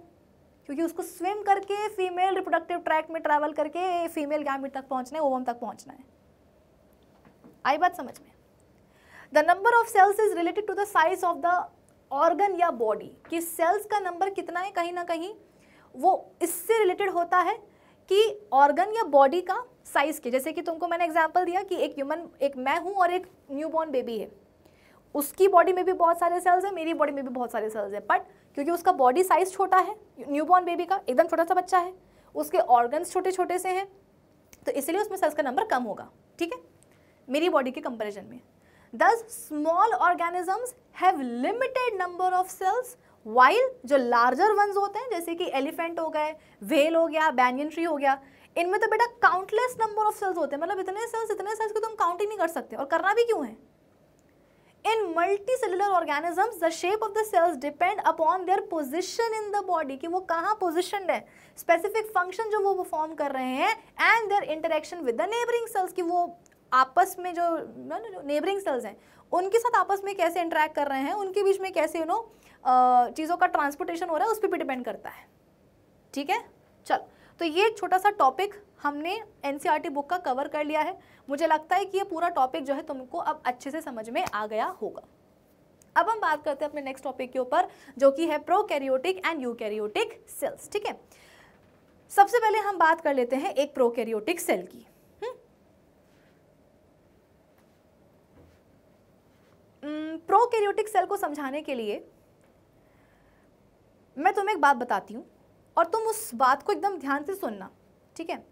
क्योंकि उसको स्विम करके फीमेल रिप्रोडक्टिव ट्रैक में ट्रैवल करके फीमेल गैमिट तक पहुँचना है ओवम तक पहुँचना है। आई बात समझ में? The number of cells is related to the size of the organ या बॉडी कि सेल्स का नंबर कितना है कहीं ना कहीं? वो इससे रिलेटेड होता है कि ऑर्गन या बॉडी का साइज़ के। जैसे कि तुमको मैंने एग्ज़ाम्पल दिया कि एक ह्यूमन एक मैं हूँ और एक न्यूबॉर्न बेबी है। उसकी बॉडी में भी बहुत सारे सेल्स हैं, मेरी बॉडी में भी बहुत सारे सेल्स हैं। बट क्योंकि उसका बॉडी साइज़ छोटा है न्यूबॉर्न बेबी का, एकदम छोटा सा बच्चा है, उसके ऑर्गन्स छोटे छोटे से हैं तो इसलिए उसमें सेल्स का नंबर कम होगा, ठीक है? मेरी बॉडी के कंपेरिजन में। Thus small organisms have limited number of cells while जो लार्जर वंस होते हैं, जैसे कि एलिफेंट हो गए वेल हो गया बैनियन ट्री हो गया इनमें तो बेटा काउंटलेस नंबर ऑफ़ सेल्स होते हैं। मतलब इतने सेल्स इतने सेल्स को तुम काउंट ही नहीं कर सकते। और करना भी क्यों है? In multi cellular organisms the shape of the cells depend upon their position in the body कि वो कहाँ पोजिशन है। स्पेसिफिक फ़ंक्शन जो वो परफॉर्म कर रहे हैं and their interaction with the neighbouring cells कि वो आपस में जो नेबरिंग सेल्स हैं, उनके साथ आपस में कैसे इंटरेक्ट कर रहे हैं, उनके बीच में कैसे यू नो चीज़ों का ट्रांसपोर्टेशन हो रहा है, उस पर भी डिपेंड करता है। ठीक है? चलो। तो ये छोटा सा टॉपिक हमने एन बुक e का कवर कर लिया है। मुझे लगता है कि ये पूरा टॉपिक जो है तुमको अब अच्छे से समझ में आ गया होगा। अब हम बात करते हैं अपने नेक्स्ट टॉपिक के ऊपर, जो कि है प्रोकैरियोटिक एंड यूकैरियोटिक सेल्स ठीक है? सबसे पहले हम बात कर लेते हैं एक प्रोकैरियोटिक सेल की। प्रोकैरियोटिक सेल को समझाने के लिए मैं तुम्हें एक बात बताती हूँ। और तुम उस बात को एकदम ध्यान से सुनना, ठीक है?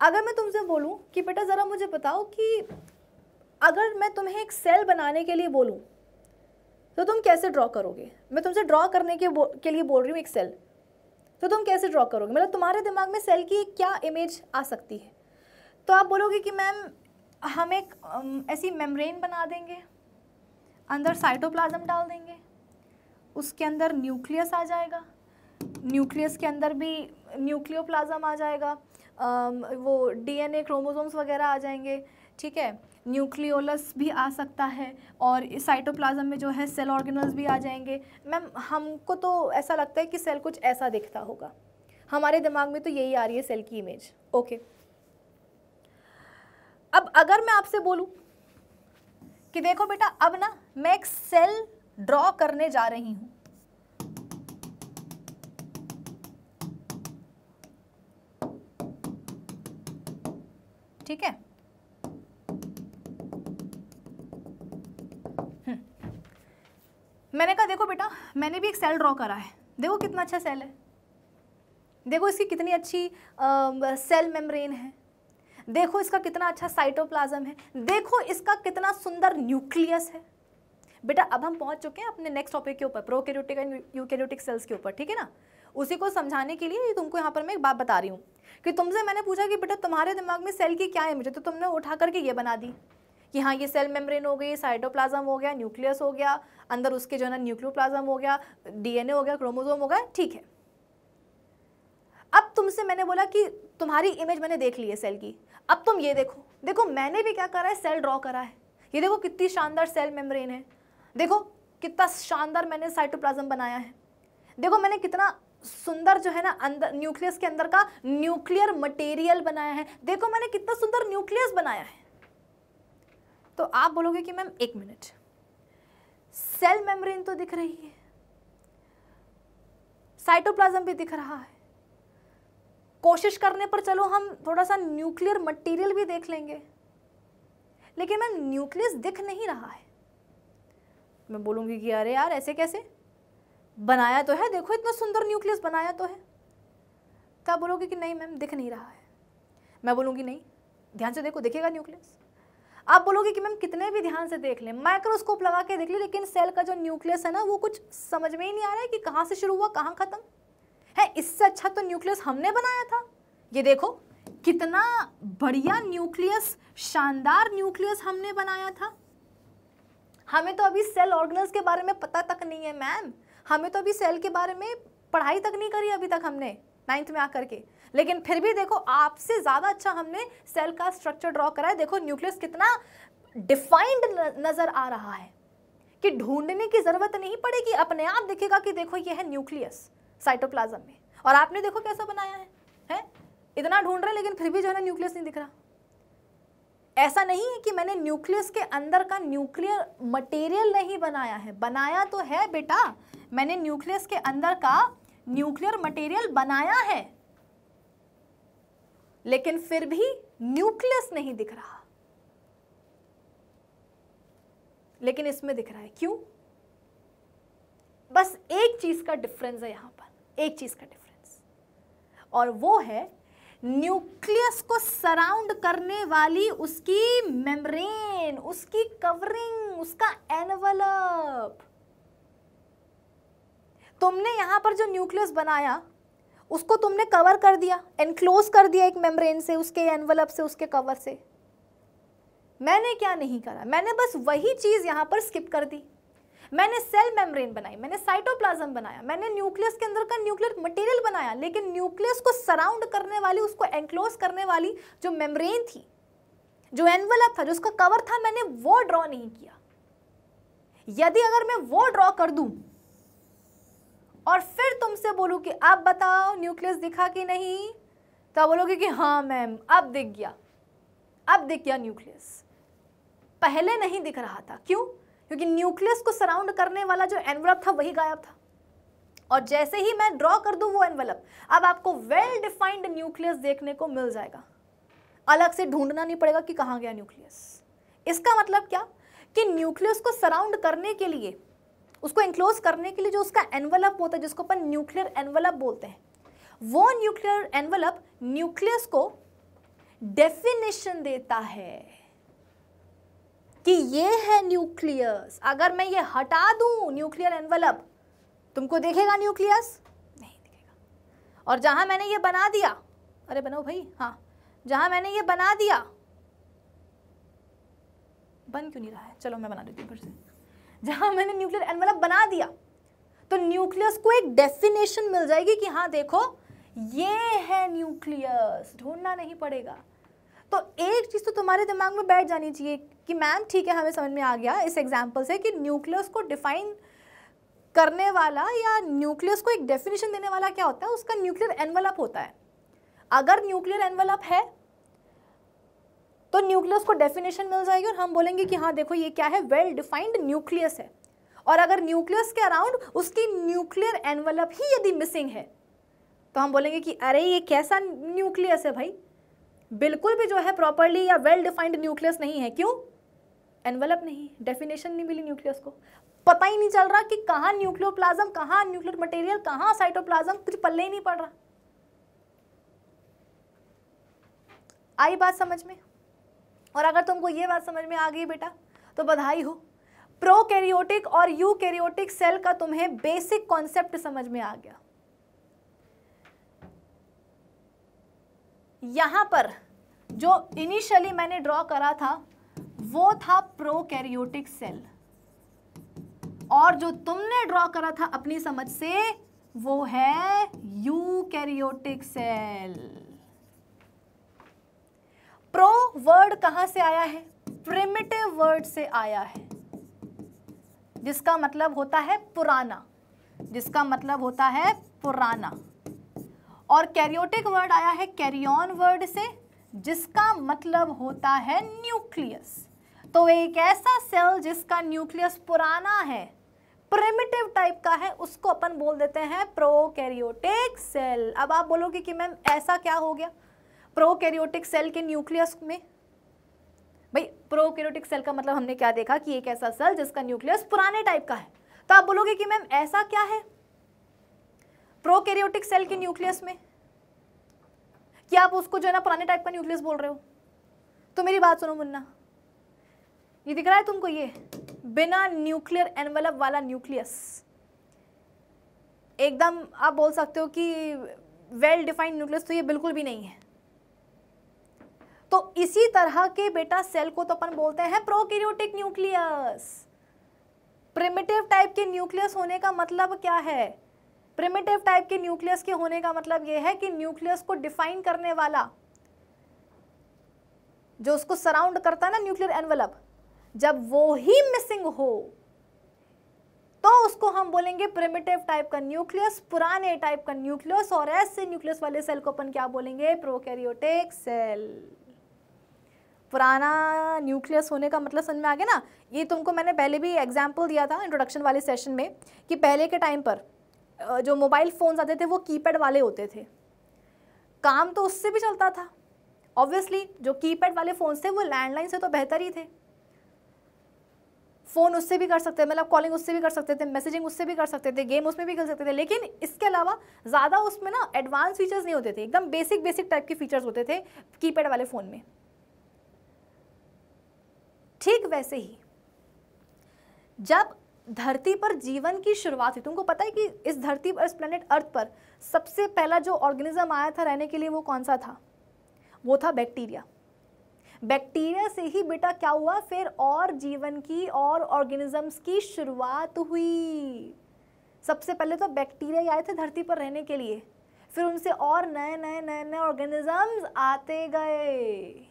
अगर मैं तुमसे बोलूँ कि बेटा ज़रा मुझे बताओ कि अगर मैं तुम्हें एक सेल बनाने के लिए बोलूँ तो तुम कैसे ड्रॉ करोगे? मैं तुमसे ड्रॉ करने के के लिए बोल रही हूँ एक सेल तो तुम कैसे ड्रॉ करोगे? मतलब तुम्हारे दिमाग में सेल की क्या इमेज आ सकती है? तो आप बोलोगे कि मैम हम एक ऐसी मेम्ब्रेन बना देंगे, अंदर साइटोप्लाज्म डाल देंगे, उसके अंदर न्यूक्लियस आ जाएगा न्यूक्लियस के अंदर भी न्यूक्लियोप्लाज्म आ जाएगा आ, वो डीएनए क्रोमोसोम्स वगैरह आ जाएँगे ठीक है? न्यूक्लियोलस भी आ सकता है और साइटोप्लाज्म में जो है सेल ऑर्गेनल्स भी आ जाएँगे। मैम हमको तो ऐसा लगता है कि सेल कुछ ऐसा दिखता होगा। हमारे दिमाग में तो यही आ रही है सेल की इमेज ओके अब अगर मैं आपसे बोलूँ कि देखो बेटा अब ना मैं एक सेल ड्रॉ करने जा रही हूँ। ठीक है? हम्म। मैंने कहा देखो बेटा मैंने भी एक सेल ड्रॉ करा है। देखो कितना अच्छा सेल है। देखो इसकी कितनी अच्छी आ, सेल मेम्ब्रेन है। देखो इसका कितना अच्छा साइटोप्लाज्म है। देखो इसका कितना सुंदर न्यूक्लियस है। बेटा अब हम पहुँच चुके हैं अपने नेक्स्ट टॉपिक के ऊपर प्रोकैरियोटिक एंड यूकैरियोटिक सेल्स के ऊपर ठीक है ना? उसी को समझाने के लिए तुमको यहाँ पर मैं एक बात बता रही हूँ कि तुमसे मैंने पूछा कि बेटा तुम्हारे दिमाग में सेल की क्या इमेज है? तो तुमने उठा करके ये बना दी कि हाँ ये सेल मेम्ब्रेन हो गई साइटोप्लाज्म हो गया न्यूक्लियस हो गया, अंदर उसके जो है ना न्यूक्लियोप्लाज्म हो गया डीएनए हो गया क्रोमोजोम हो गया, ठीक है। अब तुमसे मैंने बोला कि तुम्हारी इमेज मैंने देख ली है सेल की। अब तुम ये देखो देखो मैंने भी क्या करा है? सेल ड्रॉ करा है। ये देखो कितनी शानदार सेल मेम्ब्रेन है। देखो कितना शानदार मैंने साइटोप्लाज्म बनाया है। देखो मैंने कितना सुंदर जो है ना, अंदर न्यूक्लियस के अंदर का न्यूक्लियर मटेरियल बनाया है। देखो मैंने कितना सुंदर न्यूक्लियस बनाया है। तो आप बोलोगे कि मैम, एक मिनट। सेल मेम्ब्रेन तो दिख रही है। साइटोप्लाज्म भी दिख रहा है। कोशिश करने पर चलो हम थोड़ा सा न्यूक्लियर मटेरियल भी देख लेंगे। लेकिन मैम न्यूक्लियस दिख नहीं रहा है। मैं बोलूँगी कि अरे यार, ऐसे कैसे? बनाया तो है, देखो इतना सुंदर न्यूक्लियस बनाया तो है। क्या बोलोगे कि नहीं मैम, दिख नहीं रहा है। मैं बोलूँगी नहीं, ध्यान से देखो, दिखेगा न्यूक्लियस आप बोलोगे कि मैम, कितने भी ध्यान से देख लें माइक्रोस्कोप लगा के देख लें, लेकिन सेल का जो न्यूक्लियस है ना, वो कुछ समझ में ही नहीं आ रहा है कि कहाँ से शुरू हुआ, कहाँ ख़त्म। है, इससे अच्छा तो न्यूक्लियस हमने बनाया था। ये देखो, कितना बढ़िया न्यूक्लियस शानदार न्यूक्लियस हमने बनाया था। हमें तो अभी सेल ऑर्गनल्स के बारे में पता तक नहीं है मैम। हमें तो अभी सेल के बारे में पढ़ाई तक नहीं करी अभी तक हमने नाइन्थ में आकर के। लेकिन फिर भी देखो, आपसे ज़्यादा अच्छा हमने सेल का स्ट्रक्चर ड्रॉ करा है। देखो न्यूक्लियस कितना डिफाइंड नज़र आ रहा है कि ढूँढने की ज़रूरत नहीं पड़ेगी। अपने आप दिखेगा कि देखो ये है न्यूक्लियस साइटोप्लाज्म में। और आपने देखो कैसा बनाया है, हैं? इतना ढूंढ रहे लेकिन फिर भी जो है ना न्यूक्लियस नहीं दिख रहा। ऐसा नहीं है कि मैंने न्यूक्लियस के अंदर का न्यूक्लियर मटेरियल नहीं बनाया है। बनाया तो है, बेटा। मैंने न्यूक्लियस के अंदर का न्यूक्लियर मटेरियल बनाया है। लेकिन फिर भी न्यूक्लियस नहीं दिख रहा। लेकिन इसमें दिख रहा है, क्यों? बस एक चीज़ का डिफरेंस है यहाँ पर, एक चीज़ का डिफरेंस और वो है, न्यूक्लियस को सराउंड करने वाली उसकी मेम्ब्रेन उसकी कवरिंग उसका एनवलप तुमने यहाँ पर जो न्यूक्लियस बनाया, उसको तुमने कवर कर दिया एनक्लोज कर दिया एक मेम्ब्रेन से, उसके एनवलप से, उसके कवर से। मैंने क्या नहीं करा? मैंने बस वही चीज़ यहाँ पर स्किप कर दी। मैंने सेल मेम्ब्रेन बनाई, मैंने साइटोप्लाज्म बनाया, मैंने न्यूक्लियस के अंदर का न्यूक्लियर मटेरियल बनाया, लेकिन न्यूक्लियस को सराउंड करने वाली, उसको एनक्लोज करने वाली जो मेम्ब्रेन थी, जो एनवलप था, जो उसका कवर था, मैंने वो ड्रॉ नहीं किया। यदि अगर मैं वो ड्रॉ कर दूँ और फिर तुमसे बोलूँ कि अब बताओ, न्यूक्लियस दिखा कि नहीं? तो बोलोगे कि हाँ मैम, अब दिख गया। अब दिख गया न्यूक्लियस। पहले नहीं दिख रहा था। क्यों? क्योंकि न्यूक्लियस को सराउंड करने वाला जो एनवलप था, वही गायब था। और जैसे ही मैं ड्रॉ कर दूँ वो एनवलप अब आपको वेल डिफाइंड न्यूक्लियस देखने को मिल जाएगा। अलग से ढूंढना नहीं पड़ेगा कि कहाँ गया न्यूक्लियस इसका मतलब क्या? कि न्यूक्लियस को सराउंड करने के लिए उसको इंक्लोज करने के लिए जो उसका एनवलप होता है, जिसको अपन न्यूक्लियर एनवलप बोलते हैं, वो न्यूक्लियर एनवलप न्यूक्लियस को डेफिनेशन देता है कि ये है न्यूक्लियस अगर मैं ये हटा दूँ न्यूक्लियर एनवलप तुमको देखेगा न्यूक्लियस नहीं दिखेगा। और जहाँ मैंने ये बना दिया, अरे बनाओ भाई हाँ जहाँ मैंने ये बना दिया, बन क्यों नहीं रहा है? चलो मैं बना देती हूँ फिर से। जहाँ मैंने न्यूक्लियर एनवेलप बना दिया तो न्यूक्लियस को एक डेफिनेशन मिल जाएगी कि हाँ देखो, ये है न्यूक्लियस ढूंढना नहीं पड़ेगा। तो एक चीज़ तो तुम्हारे दिमाग में बैठ जानी चाहिए कि मैम, ठीक है, हमें समझ में आ गया इस एग्ज़ाम्पल से कि न्यूक्लियस को डिफाइन करने वाला या न्यूक्लियस को एक डेफिनेशन देने वाला क्या होता है? उसका न्यूक्लियर एनवलप होता है। अगर न्यूक्लियर एनवलप है तो न्यूक्लियस को डेफिनेशन मिल जाएगी और हम बोलेंगे कि हाँ देखो ये क्या है? वेल डिफाइंड न्यूक्लियस है। और अगर न्यूक्लियस के अराउंड उसकी न्यूक्लियर एनवलप ही यदि मिसिंग है तो हम बोलेंगे कि अरे, ये कैसा न्यूक्लियस है भाई? बिल्कुल भी जो है प्रॉपरली या वेल डिफाइंड न्यूक्लियस नहीं है। क्यों? एनवलप नहीं डेफिनेशन नहीं मिली न्यूक्लियस को। पता ही नहीं चल रहा कि कहाँ न्यूक्लियोप्लाज्म कहाँ न्यूक्लियर मटेरियल कहाँ साइटोप्लाज्म कुछ पल्ले ही नहीं पड़ रहा। आई बात समझ में? और अगर तुमको ये बात समझ में आ गई बेटा तो बधाई हो। प्रोकैरियोटिक और यूकैरियोटिक सेल का तुम्हें बेसिक कॉन्सेप्ट समझ में आ गया। यहाँ पर जो इनिशियली मैंने ड्रॉ करा था, वो था प्रोकैरियोटिक सेल और जो तुमने ड्रॉ करा था अपनी समझ से, वो है यूकैरियोटिक सेल प्रो वर्ड कहाँ से आया है? प्रिमिटिव वर्ड से आया है। जिसका मतलब होता है पुराना। जिसका मतलब होता है पुराना। और कैरियोटिक वर्ड आया है कैरियन वर्ड से, जिसका मतलब होता है न्यूक्लियस तो एक ऐसा सेल जिसका न्यूक्लियस पुराना है प्रिमिटिव टाइप का है, उसको अपन बोल देते हैं प्रोकैरियोटिक सेल अब आप बोलोगे कि मैम ऐसा क्या हो गया? प्रोकैरियोटिक सेल के न्यूक्लियस में? भाई, प्रोकैरियोटिक सेल का मतलब हमने क्या देखा कि एक ऐसा सेल जिसका न्यूक्लियस पुराने टाइप का है। तो आप बोलोगे कि मैम, ऐसा क्या है? प्रोकैरियोटिक सेल के न्यूक्लियस में? क्या आप उसको जो है ना पुराने टाइप का न्यूक्लियस बोल रहे हो? तो मेरी बात सुनो मुन्ना। ये दिख रहा है तुमको ये? बिना न्यूक्लियर एनवलप वाला न्यूक्लियस। एकदम आप बोल सकते हो कि वेल डिफाइंड न्यूक्लियस तो ये बिल्कुल भी नहीं है। तो इसी तरह के बेटा सेल को तो अपन बोलते हैं प्रोकैरियोटिक न्यूक्लियस प्रिमिटिव टाइप के न्यूक्लियस होने का मतलब क्या है? प्रिमिटिव टाइप के न्यूक्लियस के होने का मतलब यह है कि न्यूक्लियस को डिफाइन करने वाला, जो उसको सराउंड करता है ना न्यूक्लियर एनवलप जब वो ही मिसिंग हो तो उसको हम बोलेंगे प्रिमिटिव टाइप का न्यूक्लियस पुराने टाइप का न्यूक्लियस और ऐसे न्यूक्लियस वाले सेल को अपन क्या बोलेंगे? प्रोकैरियोटिक सेल पुराना न्यूक्लियस होने का मतलब समझ में आ गया ना? ये तुमको मैंने पहले भी एग्ज़ाम्पल दिया था इंट्रोडक्शन वाले सेशन में कि पहले के टाइम पर जो मोबाइल फ़ोन्स आते थे वो कीपैड वाले होते थे। काम तो उससे भी चलता था। ऑब्वियसली जो कीपैड वाले फ़ोन्स थे वो लैंडलाइन से तो बेहतर ही थे। फ़ोन उससे भी कर सकते थे मतलब कॉलिंग उससे भी कर सकते थे मैसेजिंग उससे भी कर सकते थे गेम उसमें भी खेल सकते थे, लेकिन इसके अलावा ज़्यादा उसमें ना एडवांस फीचर्स नहीं होते थे, एकदम बेसिक बेसिक टाइप के फीचर्स होते थे कीपैड वाले फ़ोन में। ठीक वैसे ही। जब धरती पर जीवन की शुरुआत हुई, तुमको पता है कि इस धरती पर, इस प्लेनेट अर्थ पर सबसे पहला जो ऑर्गेनिज्म आया था रहने के लिए वो कौन सा था? वो था बैक्टीरिया बैक्टीरिया से ही बेटा क्या हुआ? फिर और जीवन की, और ऑर्गेनिजम्स की शुरुआत हुई। सबसे पहले तो बैक्टीरिया ही आए थे धरती पर रहने के लिए। फिर उनसे और नए नए नए नए ऑर्गेनिजम्स आते गए।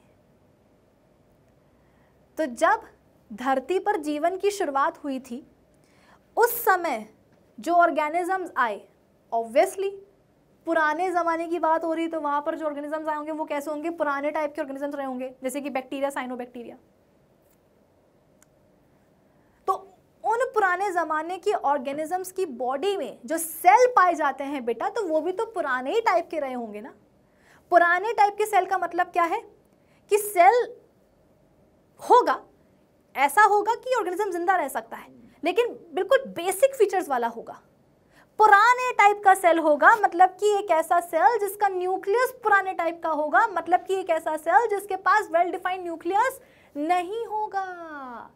तो जब धरती पर जीवन की शुरुआत हुई थी, उस समय जो ऑर्गेनिजम्स आए ऑब्वियसली पुराने ज़माने की बात हो रही तो वहाँ पर जो ऑर्गेनिजम्स आए होंगे, वो कैसे होंगे? पुराने टाइप के ऑर्गेनिजम्स रहे होंगे, जैसे कि बैक्टीरिया साइनो बैक्टीरिया तो उन पुराने ज़माने की ऑर्गेनिजम्स की बॉडी में जो सेल पाए जाते हैं बेटा तो वो भी तो पुराने ही टाइप के रहे होंगे ना। पुराने टाइप के सेल का मतलब क्या है? कि सेल होगा। ऐसा होगा कि ऑर्गेनिज्म ज़िंदा रह सकता है, लेकिन बिल्कुल बेसिक फीचर्स वाला होगा। पुराने टाइप का सेल होगा मतलब कि एक ऐसा सेल जिसका न्यूक्लियस पुराने टाइप का होगा मतलब कि एक ऐसा सेल जिसके पास वेल डिफाइंड न्यूक्लियस नहीं होगा।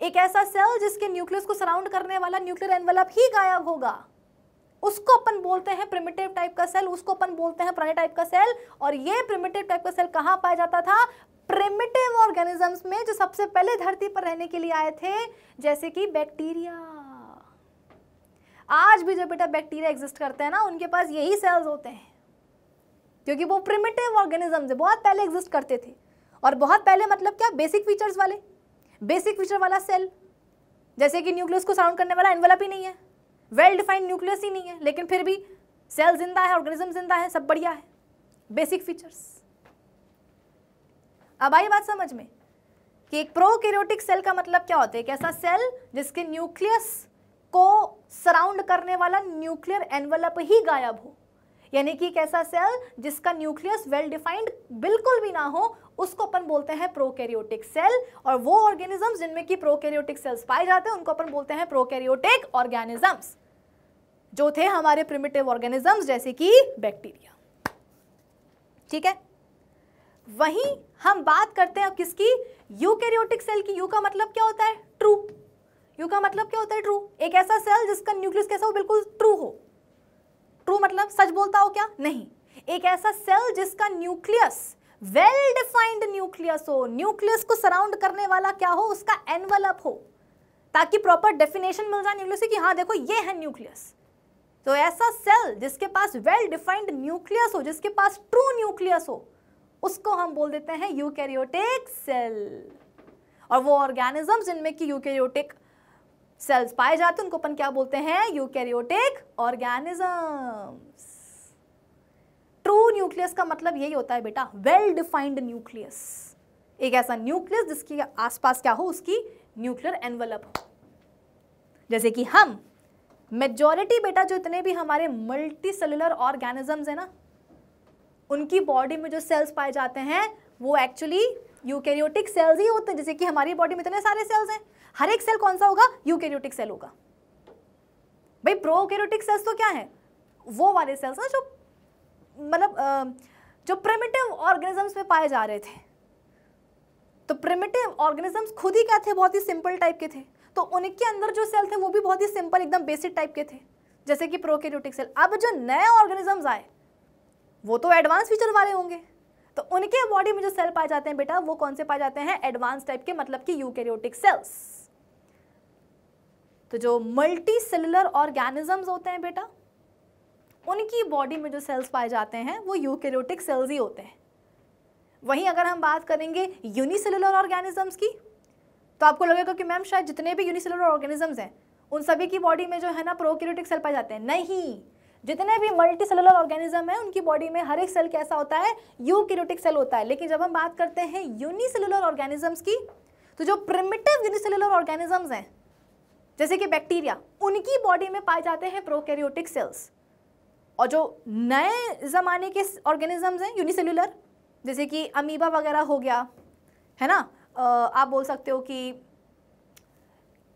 एक ऐसा सेल जिसके न्यूक्लियस को सराउंड करने वाला न्यूक्लियर एनवेलप ही गायब होगा। उसको अपन बोलते हैं प्रिमिटिव टाइप का सेल उसको अपन बोलते हैं पुराने टाइप का सेल और ये प्रिमिटिव टाइप का सेल कहाँ पाया जाता था? प्रिमिटिव ऑर्गेनिजम्स में जो सबसे पहले धरती पर रहने के लिए आए थे, जैसे कि बैक्टीरिया आज भी जो बेटा बैक्टीरिया एग्जिस्ट करते हैं ना, उनके पास यही सेल्स होते हैं। क्योंकि वो प्रिमिटिव ऑर्गेनिजम्स बहुत पहले एग्जिस्ट करते थे। और बहुत पहले मतलब क्या? बेसिक फीचर्स वाले। बेसिक फीचर वाला सेल जैसे कि न्यूक्लियस को सराउंड करने वाला एनवेलप ही नहीं है। वेल डिफाइंड न्यूक्लियस ही नहीं है। लेकिन फिर भी सेल ज़िंदा है ऑर्गेनिज्म ज़िंदा है, सब बढ़िया है। बेसिक फीचर्स अब आई बात समझ में, कि एक प्रोकैरियोटिक सेल का मतलब क्या होता है? एक ऐसा सेल जिसके न्यूक्लियस को सराउंड करने वाला न्यूक्लियर एनवेलप ही गायब हो। यानी कि एक ऐसा सेल जिसका न्यूक्लियस वेल डिफाइंड बिल्कुल भी ना हो, उसको अपन बोलते हैं प्रोकैरियोटिक सेल। और वो ऑर्गेनिजम्स जिनमें कि प्रोकैरियोटिक सेल्स पाए जाते हैं, उनको अपन बोलते हैं प्रोकैरियोटिक ऑर्गेनिजम्स, जो थे हमारे प्रिमिटिव ऑर्गेनिजम्स जैसे कि बैक्टीरिया। ठीक है? वहीं हम बात करते हैं अब किसकी? यूकैरियोटिक सेल की। यू का मतलब क्या होता है? ट्रू। यू का मतलब क्या होता है? ट्रू। एक ऐसा सेल जिसका न्यूक्लियस कैसा हो? बिल्कुल ट्रू हो। ट्रू मतलब सच बोलता हो क्या? नहीं। एक ऐसा सेल जिसका न्यूक्लियस वेल डिफाइंड न्यूक्लियस हो, न्यूक्लियस को सराउंड करने वाला क्या हो? उसका एनवलप हो। ताकि प्रॉपर डेफिनेशन मिल जाए न्यूक्लियस की हाँ देखो, ये है न्यूक्लियस। तो ऐसा सेल जिसके पास वेल डिफाइंड न्यूक्लियस हो, जिसके पास ट्रू न्यूक्लियस हो उसको हम बोल देते हैं यूकैरियोटिक सेल और वो ऑर्गेनिज्म जिनमें की यूकैरियोटिक सेल्स पाए जाते हैं, उनको अपन क्या बोलते हैं? यूकैरियोटिक ऑर्गेनिजम्स ट्रू न्यूक्लियस का मतलब यही होता है बेटा वेल डिफाइंड न्यूक्लियस एक ऐसा न्यूक्लियस जिसके आसपास क्या हो, उसकी न्यूक्लियर एनवलप हो. जैसे कि हम मेजॉरिटी बेटा जो इतने भी हमारे मल्टी सेलुलर ऑर्गेनिजम्स है ना उनकी बॉडी में जो सेल्स पाए जाते हैं, वो एक्चुअली यूकैरियोटिक सेल्स ही होते हैं, जैसे कि हमारी बॉडी में इतने सारे सेल्स हैं। हर एक सेल कौन सा होगा? यूकैरियोटिक सेल होगा। भाई प्रोकैरियोटिक सेल्स तो क्या है? वो वाले सेल्स ना जो मतलब जो प्रिमिटिव ऑर्गेनिजम्स में पाए जा रहे थे। तो प्रिमिटिव ऑर्गेनिजम्स खुद ही क्या थे? बहुत ही सिंपल टाइप के थे। तो उनके अंदर जो सेल थे, वो भी बहुत ही सिंपल एकदम बेसिक टाइप के थे। जैसे कि प्रोकैरियोटिक सेल अब जो नए ऑर्गेनिजम्स आए वो तो एडवांस फीचर वाले होंगे। तो उनके बॉडी में जो सेल पाए जाते हैं बेटा, वो कौन से पाए जाते हैं? एडवांस टाइप के मतलब कि यूकैरियोटिक सेल्स तो जो मल्टी सेलुलर ऑर्गेनिजम्स होते हैं बेटा, उनकी बॉडी में जो सेल्स पाए जाते हैं, वो यूकैरियोटिक सेल्स ही होते हैं। वहीं अगर हम बात करेंगे यूनिसेलुलर ऑर्गेनिजम्स की तो आपको लगेगा कि मैम शायद जितने भी यूनिसेलुलर ऑर्गेनिजम्स हैं, उन सभी की बॉडी में जो है ना प्रोक्यूरेटिक सेल पाए जाते हैं। नहीं! जितने भी मल्टी सेलुलर ऑर्गेनिज्म है, उनकी बॉडी में हर एक सेल कैसा होता है? यूक्यूरेटिक सेल होता है। लेकिन जब हम बात करते हैं यूनिसेलुलर ऑर्गेनिजम्स की तो जो प्रिमिटिव यूनिसेलुलर ऑर्गेनिजम्स हैं, जैसे कि बैक्टीरिया उनकी बॉडी में पाए जाते हैं प्रोकैरियोटिक सेल्स और जो नए ज़माने के ऑर्गेनिजम्स हैं यूनिसेलुलर जैसे कि अमीबा वगैरह हो गया, है ना? आप बोल सकते हो कि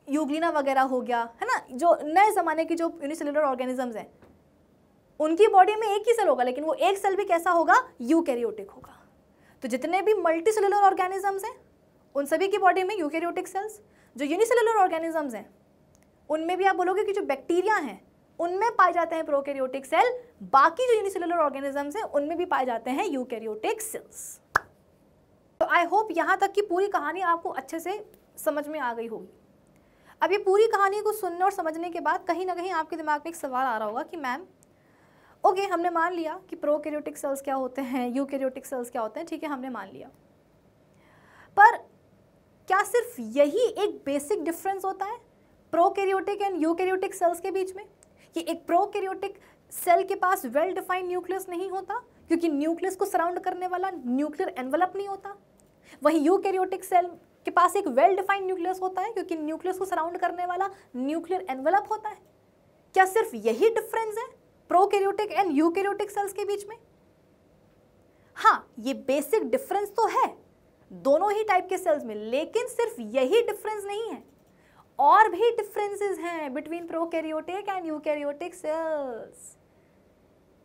यूग्लिना वगैरह हो गया, है ना? जो नए ज़माने की जो यूनिसेलुलर ऑर्गेनिजम्स हैं उनकी बॉडी में एक ही सेल होगा, लेकिन वो एक सेल भी कैसा होगा? यूकैरियोटिक होगा। तो जितने भी मल्टी सेलुलर ऑर्गेनिजम्स हैं, उन सभी की बॉडी में यूकैरियोटिक सेल्स जो यूनिसेलुलर ऑर्गेनिजम्स हैं, उनमें भी आप बोलोगे कि जो बैक्टीरिया हैं, उनमें पाए जाते हैं प्रोकैरियोटिक सेल बाकी जो यूनिसेलुलर ऑर्गेनिजम्स हैं, उनमें भी पाए जाते हैं यूकैरियोटिक सेल्स तो आई होप यहाँ तक की पूरी कहानी आपको अच्छे से समझ में आ गई होगी। अब ये पूरी कहानी को सुनने और समझने के बाद कहीं ना कहीं आपके दिमाग में एक सवाल आ रहा होगा कि, मैम ओके okay, हमने मान लिया कि प्रोकैरियोटिक सेल्स क्या होते हैं यूकैरियोटिक सेल्स क्या होते हैं ठीक है हमने मान लिया। पर क्या सिर्फ़ यही एक बेसिक डिफरेंस होता है प्रोकैरियोटिक एंड यूकैरियोटिक सेल्स के बीच में? कि एक प्रोकैरियोटिक सेल के पास वेल डिफाइंड न्यूक्लियस नहीं होता क्योंकि न्यूक्लियस को सराउंड करने वाला न्यूक्लियर एनवलप नहीं होता। वहीं यूकैरियोटिक सेल के पास एक वेल डिफाइंड न्यूक्लियस होता है क्योंकि न्यूक्लियस को सराउंड करने वाला न्यूक्लियर एनवलप होता है। क्या सिर्फ़ यही डिफरेंस है? प्रोकैरियोटिक एंड यूकैरियोटिक सेल्स के बीच में? हाँ ये बेसिक डिफरेंस तो है। दोनों ही टाइप के सेल्स में, लेकिन सिर्फ़ यही डिफरेंस नहीं है। और भी डिफरेंसेस हैं between prokaryotic and eukaryotic cells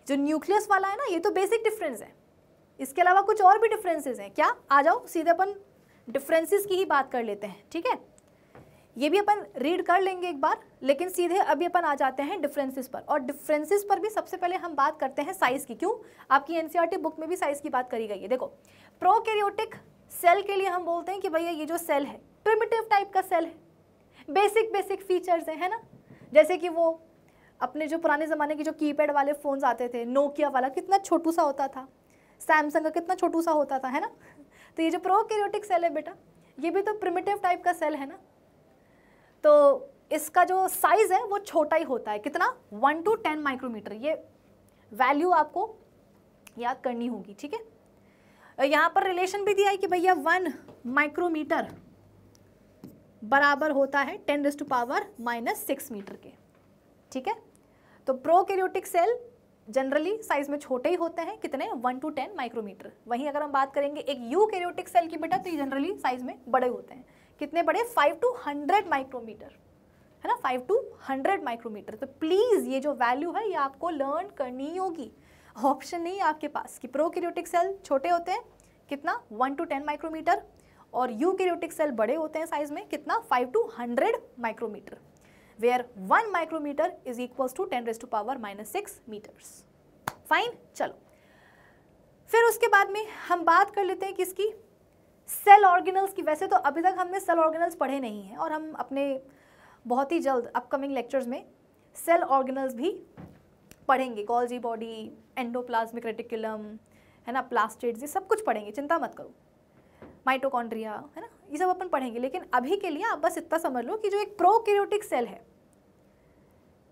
जो न्यूक्लियस वाला है ना, ये तो बेसिक डिफरेंस है। इसके अलावा कुछ और भी डिफरेंसेस हैं। क्या? आ जाओ, सीधे अपन डिफरेंसेस की ही बात कर लेते हैं, ठीक है? ये भी अपन रीड कर लेंगे एक बार, लेकिन सीधे अभी अपन आ जाते हैं डिफरेंसेस पर। और डिफरेंसेस पर भी सबसे पहले हम बात करते हैं साइज़ की। क्यों? आपकी एनसीईआरटी बुक में भी साइज़ की बात करी गई है। देखो प्रोकैरियोटिक सेल के लिए हम बोलते हैं कि भैया ये जो सेल है प्रिमिटिव टाइप का सेल है। बेसिक बेसिक फीचर्स हैं, है ना? जैसे कि वो अपने जो पुराने ज़माने के जो कीपैड वाले फ़ोन्स आते थे नोकिया वाला, कितना छोटू सा होता था। सैमसंग का कितना छोटू सा होता था, है ना? तो ये जो प्रोकैरियोटिक सेल है बेटा, ये भी तो प्रिमिटिव टाइप का सेल है ना? तो इसका जो साइज़ है, वो छोटा ही होता है। कितना? वन टू टेन माइक्रोमीटर ये वैल्यू आपको याद करनी होगी, ठीक है? यहाँ पर रिलेशन भी दिया है कि भैया वन माइक्रोमीटर बराबर होता है ten raise to power minus six metre के, ठीक है? तो प्रोकैरियोटिक सेल जनरली साइज़ में छोटे ही होते हैं। कितने? वन टू टेन माइक्रोमीटर वहीं अगर हम बात करेंगे एक यू कैरियोटिक सेल की बेटा तो ये जनरली साइज़ में बड़े होते हैं। कितने बड़े? फाइव टू हंड्रेड माइक्रोमीटर है ना? फाइव टू हंड्रेड माइक्रोमीटर तो प्लीज़ ये जो वैल्यू है, ये आपको लर्न करनी होगी। ऑप्शन नहीं है आपके पास कि प्रो प्रोकैरियोटिक सेल छोटे होते हैं, कितना? वन टू टेन माइक्रोमीटर और यूकैरियोटिक सेल बड़े होते हैं साइज़ में, कितना? Five to hundred micrometre where one micrometre is equals to ten raise to power minus six metres fine चलो। फिर उसके बाद में हम बात कर लेते हैं किसकी? सेल ऑर्गेनल्स की, वैसे तो अभी तक हमने सेल ऑर्गेनल्स पढ़े नहीं हैं और हम अपने बहुत ही जल्द अपकमिंग लेक्चर्स में सेल ऑर्गेनल्स भी पढ़ेंगे। गॉल्जी बॉडी एंडोप्लाज्मिक रेटिकुलम है ना प्लास्टिड्स ये सब कुछ पढ़ेंगे, चिंता मत करो। माइटोकॉन्ड्रिया है ना, ये सब अपन पढ़ेंगे। लेकिन अभी के लिए आप बस इतना समझ लो कि जो एक प्रोकैरियोटिक सेल है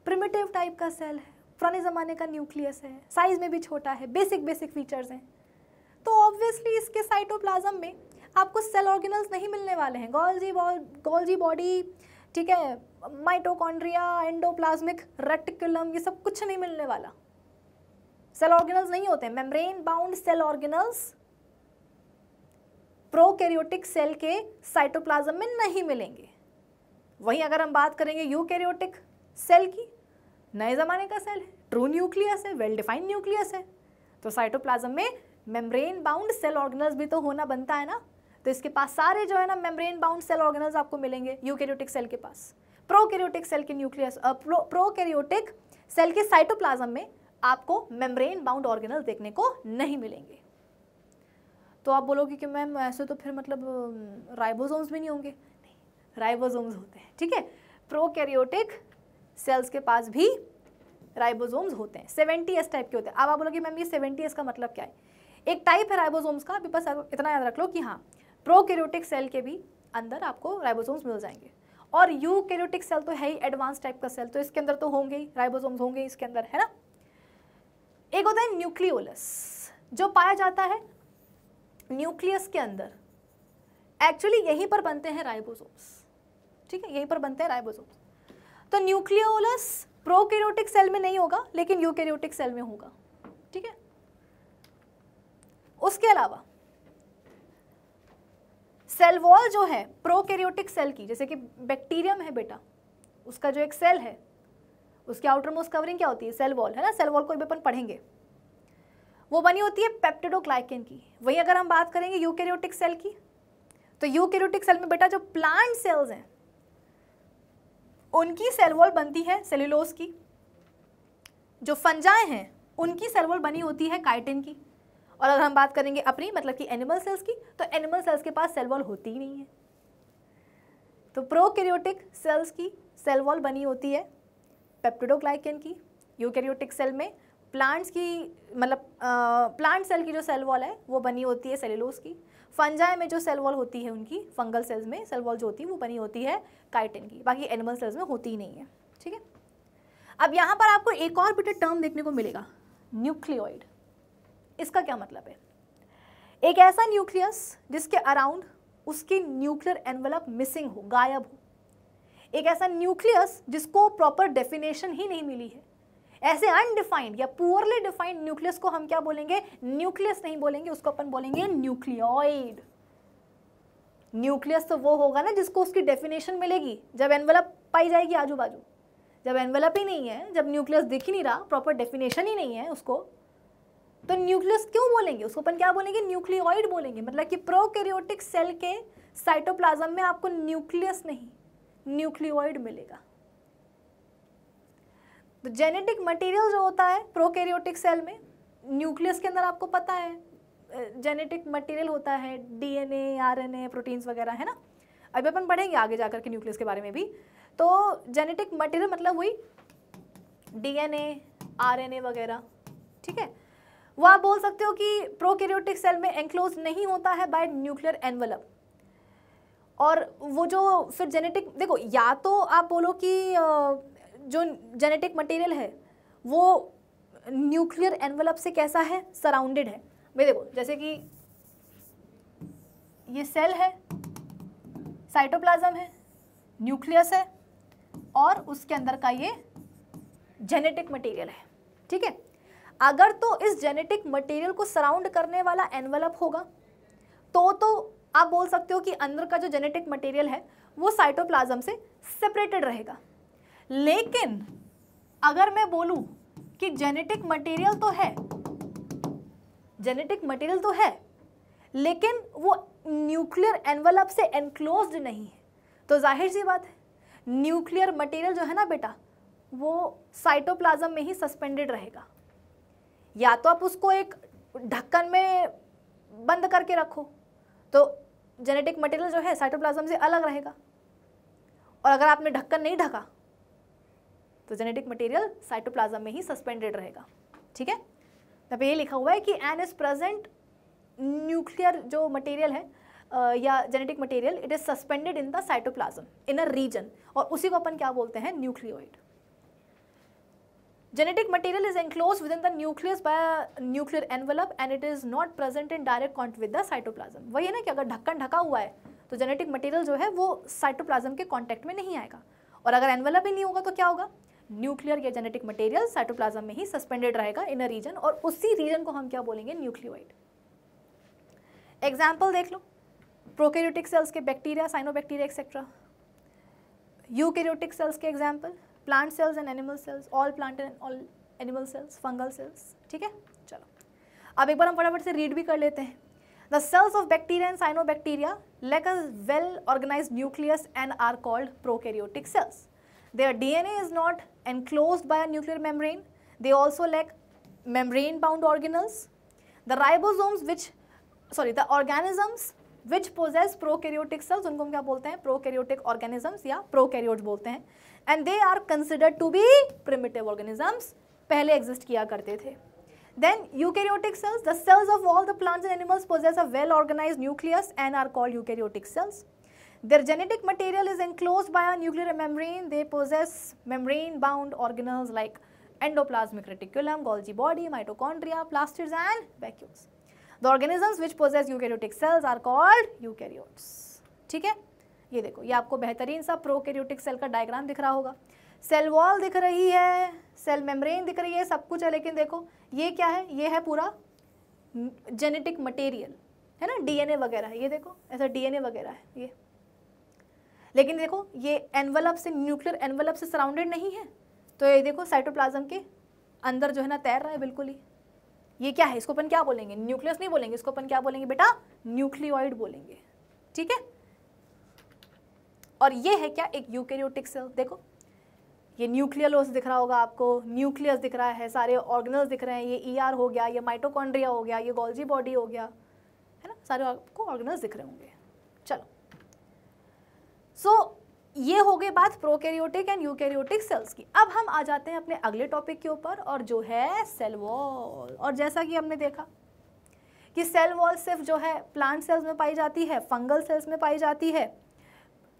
प्रिमिटिव टाइप का सेल है, पुराने ज़माने का न्यूक्लियस है साइज़ में भी छोटा है बेसिक बेसिक फीचर्स हैं। तो ऑब्वियसली इसके साइटोप्लाज्म में आपको सेल ऑर्गेनल्स नहीं मिलने वाले हैं। गोल्जी गोल्जी बॉडी ठीक है माइटोकॉन्ड्रिया एंडोप्लाज्मिक रेटिकुलम ये सब कुछ नहीं मिलने वाला। सेल ऑर्गेनल्स नहीं होते। Membrane bound cell organelles prokaryotic cell के साइटोप्लाज्म में नहीं मिलेंगे। वहीं अगर हम बात करेंगे यूकैरियोटिक सेल की, नए ज़माने का सेल है ट्रू न्यूक्लियस है वेल डिफाइंड न्यूक्लियस है तो साइटोप्लाज्म में मेम्ब्रेन बाउंड सेल ऑर्गेनल्स भी तो होना बनता है ना। तो इसके पास सारे जो है ना मेम्ब्रेन बाउंड सेल ऑर्गेनल्स आपको मिलेंगे यूकैरियोटिक सेल के पास। प्रोकैरियोटिक सेल के न्यूक्लियस प्रोकैरियोटिक सेल के साइटोप्लाज्म में आपको मेम्ब्रेन बाउंड ऑर्गेनल देखने को नहीं मिलेंगे। तो आप बोलोगे कि मैम, ऐसे तो फिर मतलब राइबोसोम्स भी नहीं होंगे? नहीं राइबोसोम्स होते हैं, ठीक है? प्रोकैरियोटिक सेल्स के पास भी राइबोसोम्स होते हैं सेवेंटी एस टाइप के होते हैं। अब आप बोलोगे मैम, ये सेवेंटी एस का मतलब क्या है? एक टाइप है राइबोसोम्स का, अभी बस इतना याद रख लो कि हाँ प्रोकैरियोटिक सेल के भी अंदर आपको राइबोसोम्स मिल जाएँगे। और यू कैरियोटिक सेल तो है ही एडवांस टाइप का सेल तो इसके अंदर तो होंगे ही राइबोसोम्स होंगे इसके अंदर, है ना? एक होता है न्यूक्लियोलस जो पाया जाता है न्यूक्लियस के अंदर। एक्चुअली यहीं पर बनते हैं राइबोसोम्स ठीक है? यहीं पर बनते हैं राइबोसोम्स तो न्यूक्लियोलस प्रोकैरियोटिक सेल में नहीं होगा, लेकिन यूकैरियोटिक सेल में होगा, ठीक है? उसके अलावा सेल वॉल जो है, प्रोकैरियोटिक सेल की, जैसे कि बैक्टीरियम है बेटा, उसका जो एक सेल है, उसकी आउटर मोस्ट कवरिंग क्या होती है? सेल वॉल, है ना? सेल वॉल को भी अपन पढ़ेंगे। वो बनी होती है पेप्टिडोग्लाइकेन की। वही अगर हम बात करेंगे यूकैरियोटिक सेल की तो यूकैरियोटिक सेल में बेटा जो प्लांट सेल्स हैं, उनकी सेल वॉल बनती है सेलुलोज की। जो फंजाएँ हैं, उनकी सेल वॉल बनी होती है काइटिन की। और अगर हम बात करेंगे अपनी मतलब कि एनिमल सेल्स की तो एनिमल सेल्स के पास सेल वॉल होती ही नहीं है। तो प्रोकैरियोटिक सेल्स की सेल वॉल बनी होती है पेप्टिडोग्लाइकेन की। यूकैरियोटिक सेल में प्लांट्स की मतलब प्लांट सेल की जो सेल वॉल है, वो बनी होती है सेलुलोज की। फंजाई में जो सेल वॉल होती है उनकी फंगल सेल्स में सेल वॉल जो होती है, वो बनी होती है काइटिन की। बाकी एनिमल सेल्स में होती ही नहीं है, ठीक है? अब यहाँ पर आपको एक और बिटर टर्म देखने को मिलेगा न्यूक्लियोइड इसका क्या मतलब है? एक ऐसा न्यूक्लियस जिसके अराउंड उसकी न्यूक्लियर एनवलप मिसिंग हो, गायब हो। एक ऐसा न्यूक्लियस जिसको प्रॉपर डेफिनेशन ही नहीं मिली है। ऐसे अनडिफाइंड या पुअरली डिफाइंड न्यूक्लियस को हम क्या बोलेंगे? न्यूक्लियस नहीं बोलेंगे, उसको अपन बोलेंगे न्यूक्लियोइड। न्यूक्लियस तो वो होगा ना जिसको उसकी डेफिनेशन मिलेगी, जब एनवेलप पाई जाएगी आजू बाजू जब एनवेलप ही नहीं है, जब न्यूक्लियस दिख ही नहीं रहा, प्रॉपर डेफिनेशन ही नहीं है उसको तो न्यूक्लियस क्यों बोलेंगे? उसको अपन क्या बोलेंगे? न्यूक्लियोइड बोलेंगे। मतलब कि प्रोकैरियोटिक सेल के साइटोप्लाज्म में आपको न्यूक्लियस नहीं न्यूक्लियोइड मिलेगा। तो जेनेटिक मटेरियल जो होता है प्रोकैरियोटिक सेल में न्यूक्लियस के अंदर आपको पता है जेनेटिक मटेरियल होता है डीएनए आरएनए प्रोटीन्स वगैरह, है ना? अभी अपन पढ़ेंगे आगे जाकर के न्यूक्लियस के बारे में भी। तो जेनेटिक मटेरियल मतलब वही डीएनए आरएनए वगैरह, ठीक है? वो आप बोल सकते हो कि प्रोकैरियोटिक सेल में एंक्लोज नहीं होता है बाय न्यूक्लियर एनवलप और वो जो फिर जेनेटिक देखो, या तो आप बोलो कि जो जेनेटिक मटेरियल है, वो न्यूक्लियर एनवलप से कैसा है? सराउंडेड है. भाई देखो, जैसे कि ये सेल है साइटोप्लाज्म है न्यूक्लियस है, और उसके अंदर का ये जेनेटिक मटेरियल है. ठीक है? अगर तो इस जेनेटिक मटेरियल को सराउंड करने वाला एनवलप होगा। तो तो आप बोल सकते हो कि अंदर का जो जेनेटिक मटेरियल है, वो साइटोप्लाज्म से सेपरेटेड रहेगा। लेकिन अगर मैं बोलूँ कि जेनेटिक मटेरियल तो है जेनेटिक मटेरियल तो है, लेकिन वो न्यूक्लियर एनवलप से एनक्लोज्ड नहीं है तो ज़ाहिर सी बात है न्यूक्लियर मटेरियल जो है ना बेटा, वो साइटोप्लाज्म में ही सस्पेंडेड रहेगा। या तो आप उसको एक ढक्कन में बंद करके रखो। तो जेनेटिक मटेरियल जो है साइटोप्लाज्म से अलग रहेगा। और अगर आपने ढक्कन नहीं ढका तो जेनेटिक मटेरियल साइटोप्लाज्म में ही सस्पेंडेड रहेगा। ठीक है? तब ये लिखा हुआ है कि एन इज़ प्रेजेंट न्यूक्लियर जो मटेरियल है या genetic material it is suspended in the cytoplasm in a region और उसी को अपन क्या बोलते हैं? Nucleoid genetic material is enclosed within the nucleus by a nuclear envelope and it is not present in direct contact with the cytoplasm. वही है ना कि अगर ढक्कन ढका हुआ है तो जेनेटिक मटेरियल जो है वो साइटोप्लाज्म के कांटेक्ट में नहीं आएगा। और अगर एनवेलप ही नहीं होगा तो क्या होगा? न्यूक्लियर या जेनेटिक मटेरियल साइटोप्लाज्म में ही सस्पेंडेड रहेगा इन अ रीजन और उसी रीजन को हम क्या बोलेंगे? न्यूक्लियोइड एग्ज़ाम्पल देख लो। प्रोकैरियोटिक सेल्स के bacteria cyanobacteria etcetera eukaryotic cells के example plant cells and animal cells all plant and all animal cells fungal cells ठीक है? चलो। अब एक बार हम फटाफट से रीड भी कर लेते हैं। The cells of bacteria and cyano bacteria lack a well organise nucleus and are called prokaryotic cells their D N A is not enclose by nuclear membrane they also lack membrane bound organelles the ribosomes which sorry the organisms which possess prokaryotic cells उनको हम क्या बोलते हैं? Prokaryotic organisms या prokaryote बोलते हैं। and they are considered to be primitive organisms पहले exist किया करते थे then eukaryotic cells the cells of all the plants and animals possess a well organized nucleus and are called eukaryotic cells their genetic material is enclosed by a nuclear membrane they possess membrane bound organelles like endoplasmic reticulum golgi body mitochondria plastids and vacuoles the organisms which possess eukaryotic cells are called eukaryotes ठीक है ये देखो, ये आपको बेहतरीन सा prokaryotic cell का diagram दिख रहा होगा। सेल वॉल दिख रही है सेल मेम्ब्रेन दिख रही है, सब कुछ है, लेकिन देखो, ये क्या है? ये है पूरा जेनेटिक मटेरियल है ना? डीएनए वगैरह है, ये देखो, ऐसा डीएनए वगैरह है, ये। लेकिन देखो, ये एनवलप से न्यूक्लियर एनवलप से सराउंडेड नहीं है तो ये देखो साइटोप्लाज्म के अंदर जो है ना, तैर रहा है बिल्कुल ही। ये क्या है? इसको अपन क्या बोलेंगे? न्यूक्लियस नहीं बोलेंगे, इसको अपन क्या बोलेंगे बेटा? न्यूक्लियोइड बोलेंगे, ठीक है? और ये है क्या एक यूकेरियोटिक सेल देखो ये न्यूक्लियलोस दिख रहा होगा आपको न्यूक्लियस दिख रहा है सारे ऑर्गेनल्स दिख रहे हैं ये ई e हो गया ये माइटोकॉन्ड्रिया हो गया ये गोल्जी बॉडी हो गया है ना? सारे आपको ऑर्गेनल्स दिख रहे होंगे। चलो। सो so, ये हो गई बात प्रोकैरियोटिक एंड यूकैरियोटिक सेल्स की। अब हम आ जाते हैं अपने अगले टॉपिक के ऊपर और जो है सेल वॉल और जैसा कि हमने देखा कि सेल वॉल सिर्फ़ जो है प्लांट सेल्स में पाई जाती है फंगल सेल्स में पाई जाती है।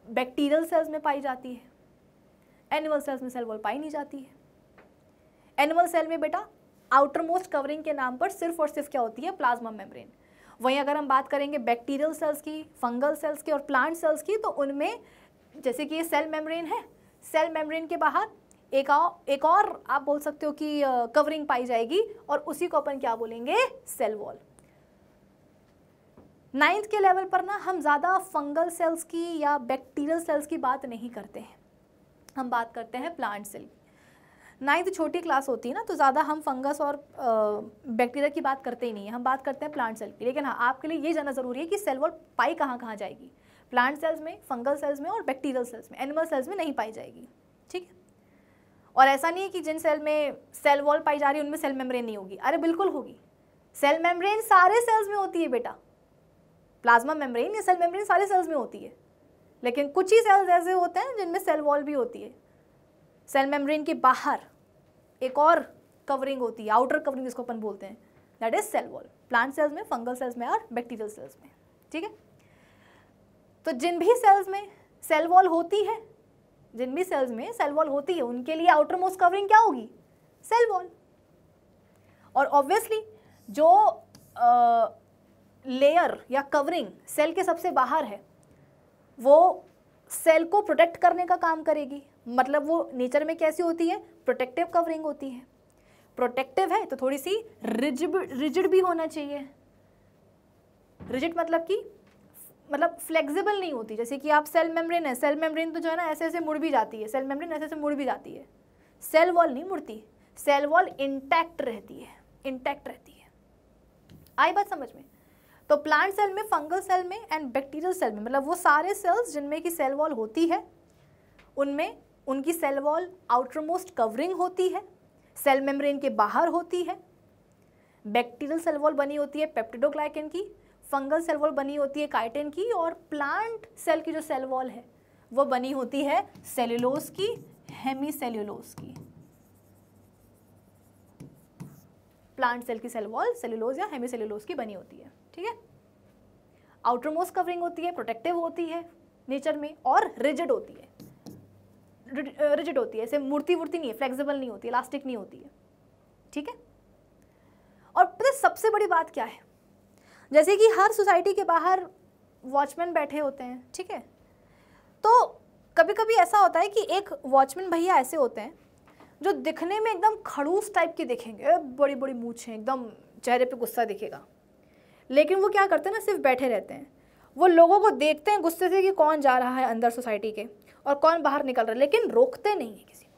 बैक्टीरियल सेल्स में पाई जाती है। एनिमल सेल्स में सेल वॉल पाई नहीं जाती है। एनिमल सेल में बेटा आउटर मोस्ट कवरिंग के नाम पर सिर्फ़ और सिर्फ़ क्या होती है? Plasma membrane. वहीं अगर हम बात करेंगे बैक्टीरियल सेल्स की, फंगल सेल्स की और प्लांट सेल्स की तो उनमें जैसे कि ये सेल मेम्ब्रेन है, सेल मेम्ब्रेन के बाहर एक और एक और आप बोल सकते हो कि कवरिंग पाई जाएगी और उसी को अपन क्या बोलेंगे? Cell wall. नाइन्थ के लेवल पर ना हम ज़्यादा फंगल सेल्स की या बैक्टीरियल सेल्स की बात नहीं करते हैं। हम बात करते हैं प्लांट सेल नाइन्थ छोटी क्लास होती है ना तो ज़्यादा हम फंगस और बैक्टीरिया की बात करते ही नहीं है। हम बात करते हैं प्लांट सेल की। लेकिन हाँ आपके लिए ये जानना ज़रूरी है कि सेल वॉल पाई कहाँ कहाँ जाएगी। प्लांट सेल्स में फंगल सेल्स में और बैक्टीरियल सेल्स में एनिमल सेल्स में नहीं पाई जाएगी। ठीक है? और ऐसा नहीं है कि जिन सेल में सेल वॉल पाई जा रही है, उनमें सेल मेम्ब्रेन नहीं होगी। अरे बिल्कुल होगी। सेल मेम्ब्रेन सारे सेल्स में होती है बेटा। प्लाज्मा मेम्ब्रेन या सेल मेम्ब्रेन सारे सेल्स में होती है। लेकिन कुछ ही सेल्स ऐसे होते हैं जिनमें सेल वॉल भी होती है। सेल मेम्ब्रेन के बाहर एक और कवरिंग होती है आउटर कवरिंग जिसको अपन बोलते हैं। That is cell wall plant cells में फंगल सेल्स में और बैक्टीरियल सेल्स में। ठीक है? तो जिन भी सेल्स में सेल वॉल होती है, जिन भी सेल्स में सेल वॉल होती है, उनके लिए आउटर मोस्ट कवरिंग क्या होगी? सेल वॉल और ऑब्वियसली जो लेयर या कवरिंग सेल के सबसे बाहर है, वो सेल को प्रोटेक्ट करने का काम करेगी। मतलब वो नेचर में कैसी होती है? प्रोटेक्टिव कवरिंग होती है। प्रोटेक्टिव है तो थोड़ी सी रिजिड रिजिड भी होना चाहिए। रिजिड मतलब कि मतलब फ्लेक्सिबल नहीं होती। जैसे कि आप सेल मेम्ब्रेन है सेल मेम्ब्रेन तो जो है ना ऐसे ऐसे मुड़ भी जाती है। सेल मेम्ब्रेन ऐसे ऐसे मुड़ भी जाती है। सेल वॉल नहीं मुड़ती। सेल वॉल इंटैक्ट रहती है। इंटैक्ट रहती है। आई बात समझ में? तो प्लांट सेल में फंगल सेल में एंड बैक्टीरियल सेल में मतलब वो सारे सेल्स जिनमें की सेल वॉल होती है, उनमें, उनकी सेल वॉल आउटरमोस्ट कवरिंग होती है सेल मेम्ब्रेन के बाहर होती है बैक्टीरियल सेल वॉल बनी होती है पेप्टिडोग्लाइकन की फंगल सेल वॉल बनी होती है काइटिन की और प्लांट सेल की जो सेल वॉल है, वो बनी होती है सेल्यूलोज की हेमी सेल्यूलोज की। प्लांट सेल की सेल वॉल सेल्यूलोज या हेमी सेल्यूलोज की बनी होती है। ठीक है? आउटर मोस्ट कवरिंग होती है प्रोटेक्टिव होती है नेचर में, और रिजिड होती है। रिजिड होती है, ऐसे मूर्ति वूर्ति नहीं है फ्लेक्सिबल नहीं होती इलास्टिक नहीं होती है। ठीक है? और पता सबसे बड़ी बात क्या है? जैसे कि हर सोसाइटी के बाहर वॉचमैन बैठे होते हैं, ठीक है? तो कभी कभी ऐसा होता है कि एक वॉचमैन भैया ऐसे होते हैं, जो दिखने में एकदम खड़ूस टाइप के दिखेंगे। बड़ी बड़ी मूछें, एकदम चेहरे पे गुस्सा दिखेगा। लेकिन वो क्या करते हैं ना, सिर्फ़ बैठे रहते हैं। वो लोगों को देखते हैं, गुस्से से कि कौन जा रहा है अंदर सोसाइटी के और कौन बाहर निकल रहा है, लेकिन रोकते नहीं है किसी को।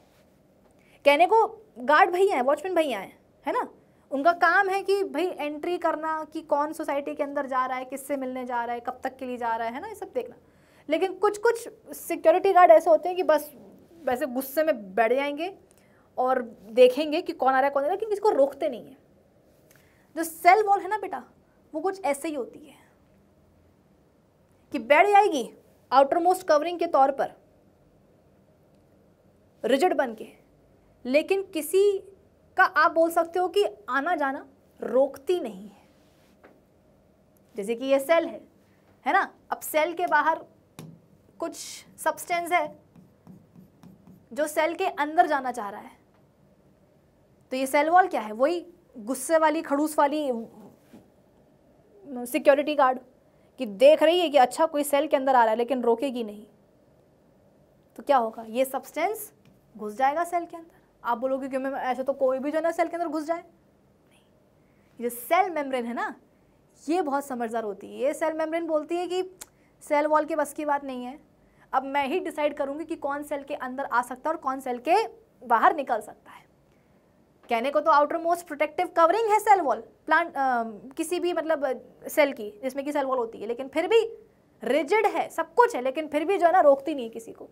कहने को गार्ड भैया हैं, वॉचमैन भैया हैं, है ना? उनका काम है कि भाई एंट्री करना कि कौन सोसाइटी के अंदर जा रहा है, किससे मिलने जा रहा है, कब तक के लिए जा रहा है ना? ये सब देखना। लेकिन कुछ कुछ सिक्योरिटी गार्ड ऐसे होते हैं कि बस, वैसे गुस्से में बैठ जाएँगे और देखेंगे कि कौन आ रहा है, कौन आ रहा है लेकिन किसी को रोकते नहीं है। जो सेल वॉल है ना बेटा वो कुछ ऐसे ही होती है कि बैठ जाएगी आउटर मोस्ट कवरिंग के तौर पर रिजिड बन के। लेकिन किसी का आप बोल सकते हो कि आना जाना रोकती नहीं है। जैसे कि ये सेल है है ना? अब सेल के बाहर कुछ सब्सटेंस है जो सेल के अंदर जाना चाह रहा है। तो ये सेल वॉल क्या है? वही गुस्से वाली, खड़ूस वाली सिक्योरिटी गार्ड कि देख रही है कि अच्छा कोई सेल के अंदर आ रहा है, लेकिन रोकेगी नहीं। तो क्या होगा? ये सब्सटेंस घुस जाएगा सेल के अंदर। आप बोलोगे कि मैं ऐसे तो कोई भी जो है ना सेल के अंदर घुस जाए। नहीं। ये सेल मेम्ब्रेन है ना, ये बहुत समझदार होती है। ये सेल मेम्ब्रेन बोलती है कि सेल वॉल के बस की बात नहीं है। अब मैं ही डिसाइड करूँगी कि कौन सेल के अंदर आ सकता है और कौन सेल के बाहर निकल सकता है। कहने को तो आउटर मोस्ट प्रोटेक्टिव कवरिंग है सेल वॉल प्लांट किसी भी मतलब सेल की, जिसमें कि सेल वॉल होती है, लेकिन फिर भी रिजिड है, सब कुछ है, लेकिन फिर भी जो है ना, रोकती नहीं किसी को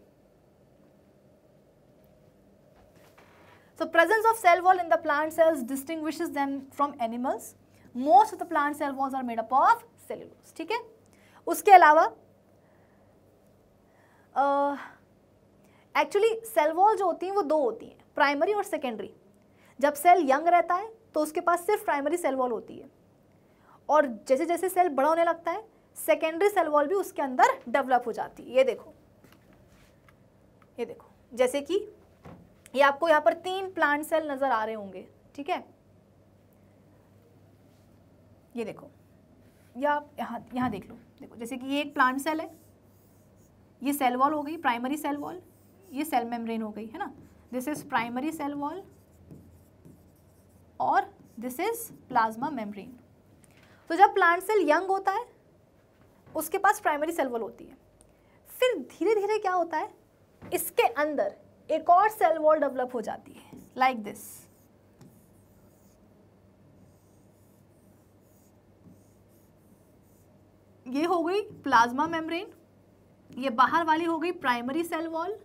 So, presence of cell wall in the plant cells distinguishes them from animals. Most of the plant cell walls are made up of cellulose. ठीक है उसके अलावा एक्चुअली सेल वॉल जो होती हैं, वो दो होती हैं प्राइमरी और सेकेंडरी जब सेल यंग रहता है तो उसके पास सिर्फ़ प्राइमरी सेल वॉल होती है। और जैसे जैसे सेल बड़ा होने लगता है सेकेंडरी सेल वॉल भी उसके अंदर डेवलप हो जाती है। ये देखो। ये देखो। जैसे कि ये यह आपको यहाँ पर तीन प्लांट सेल नज़र आ रहे होंगे, ठीक है? ये देखो। या आप यहाँ यहाँ देख लो। देखो, जैसे कि ये एक प्लांट सेल है। ये सेल वॉल हो गई प्राइमरी सेल वॉल ये सेल मेम्ब्रेन हो गई, है ना? This is primary cell wall और दिस इज़ प्लाज्मा मेम्ब्रेन तो जब प्लांट सेल यंग होता है, उसके पास प्राइमरी सेल वॉल होती है। फिर धीरे धीरे क्या होता है? इसके अंदर एक और सेल वॉल डेवलप हो जाती है लाइक दिस ये हो गई प्लाज्मा मेम्ब्रेन ये बाहर वाली हो गई प्राइमरी सेल वॉल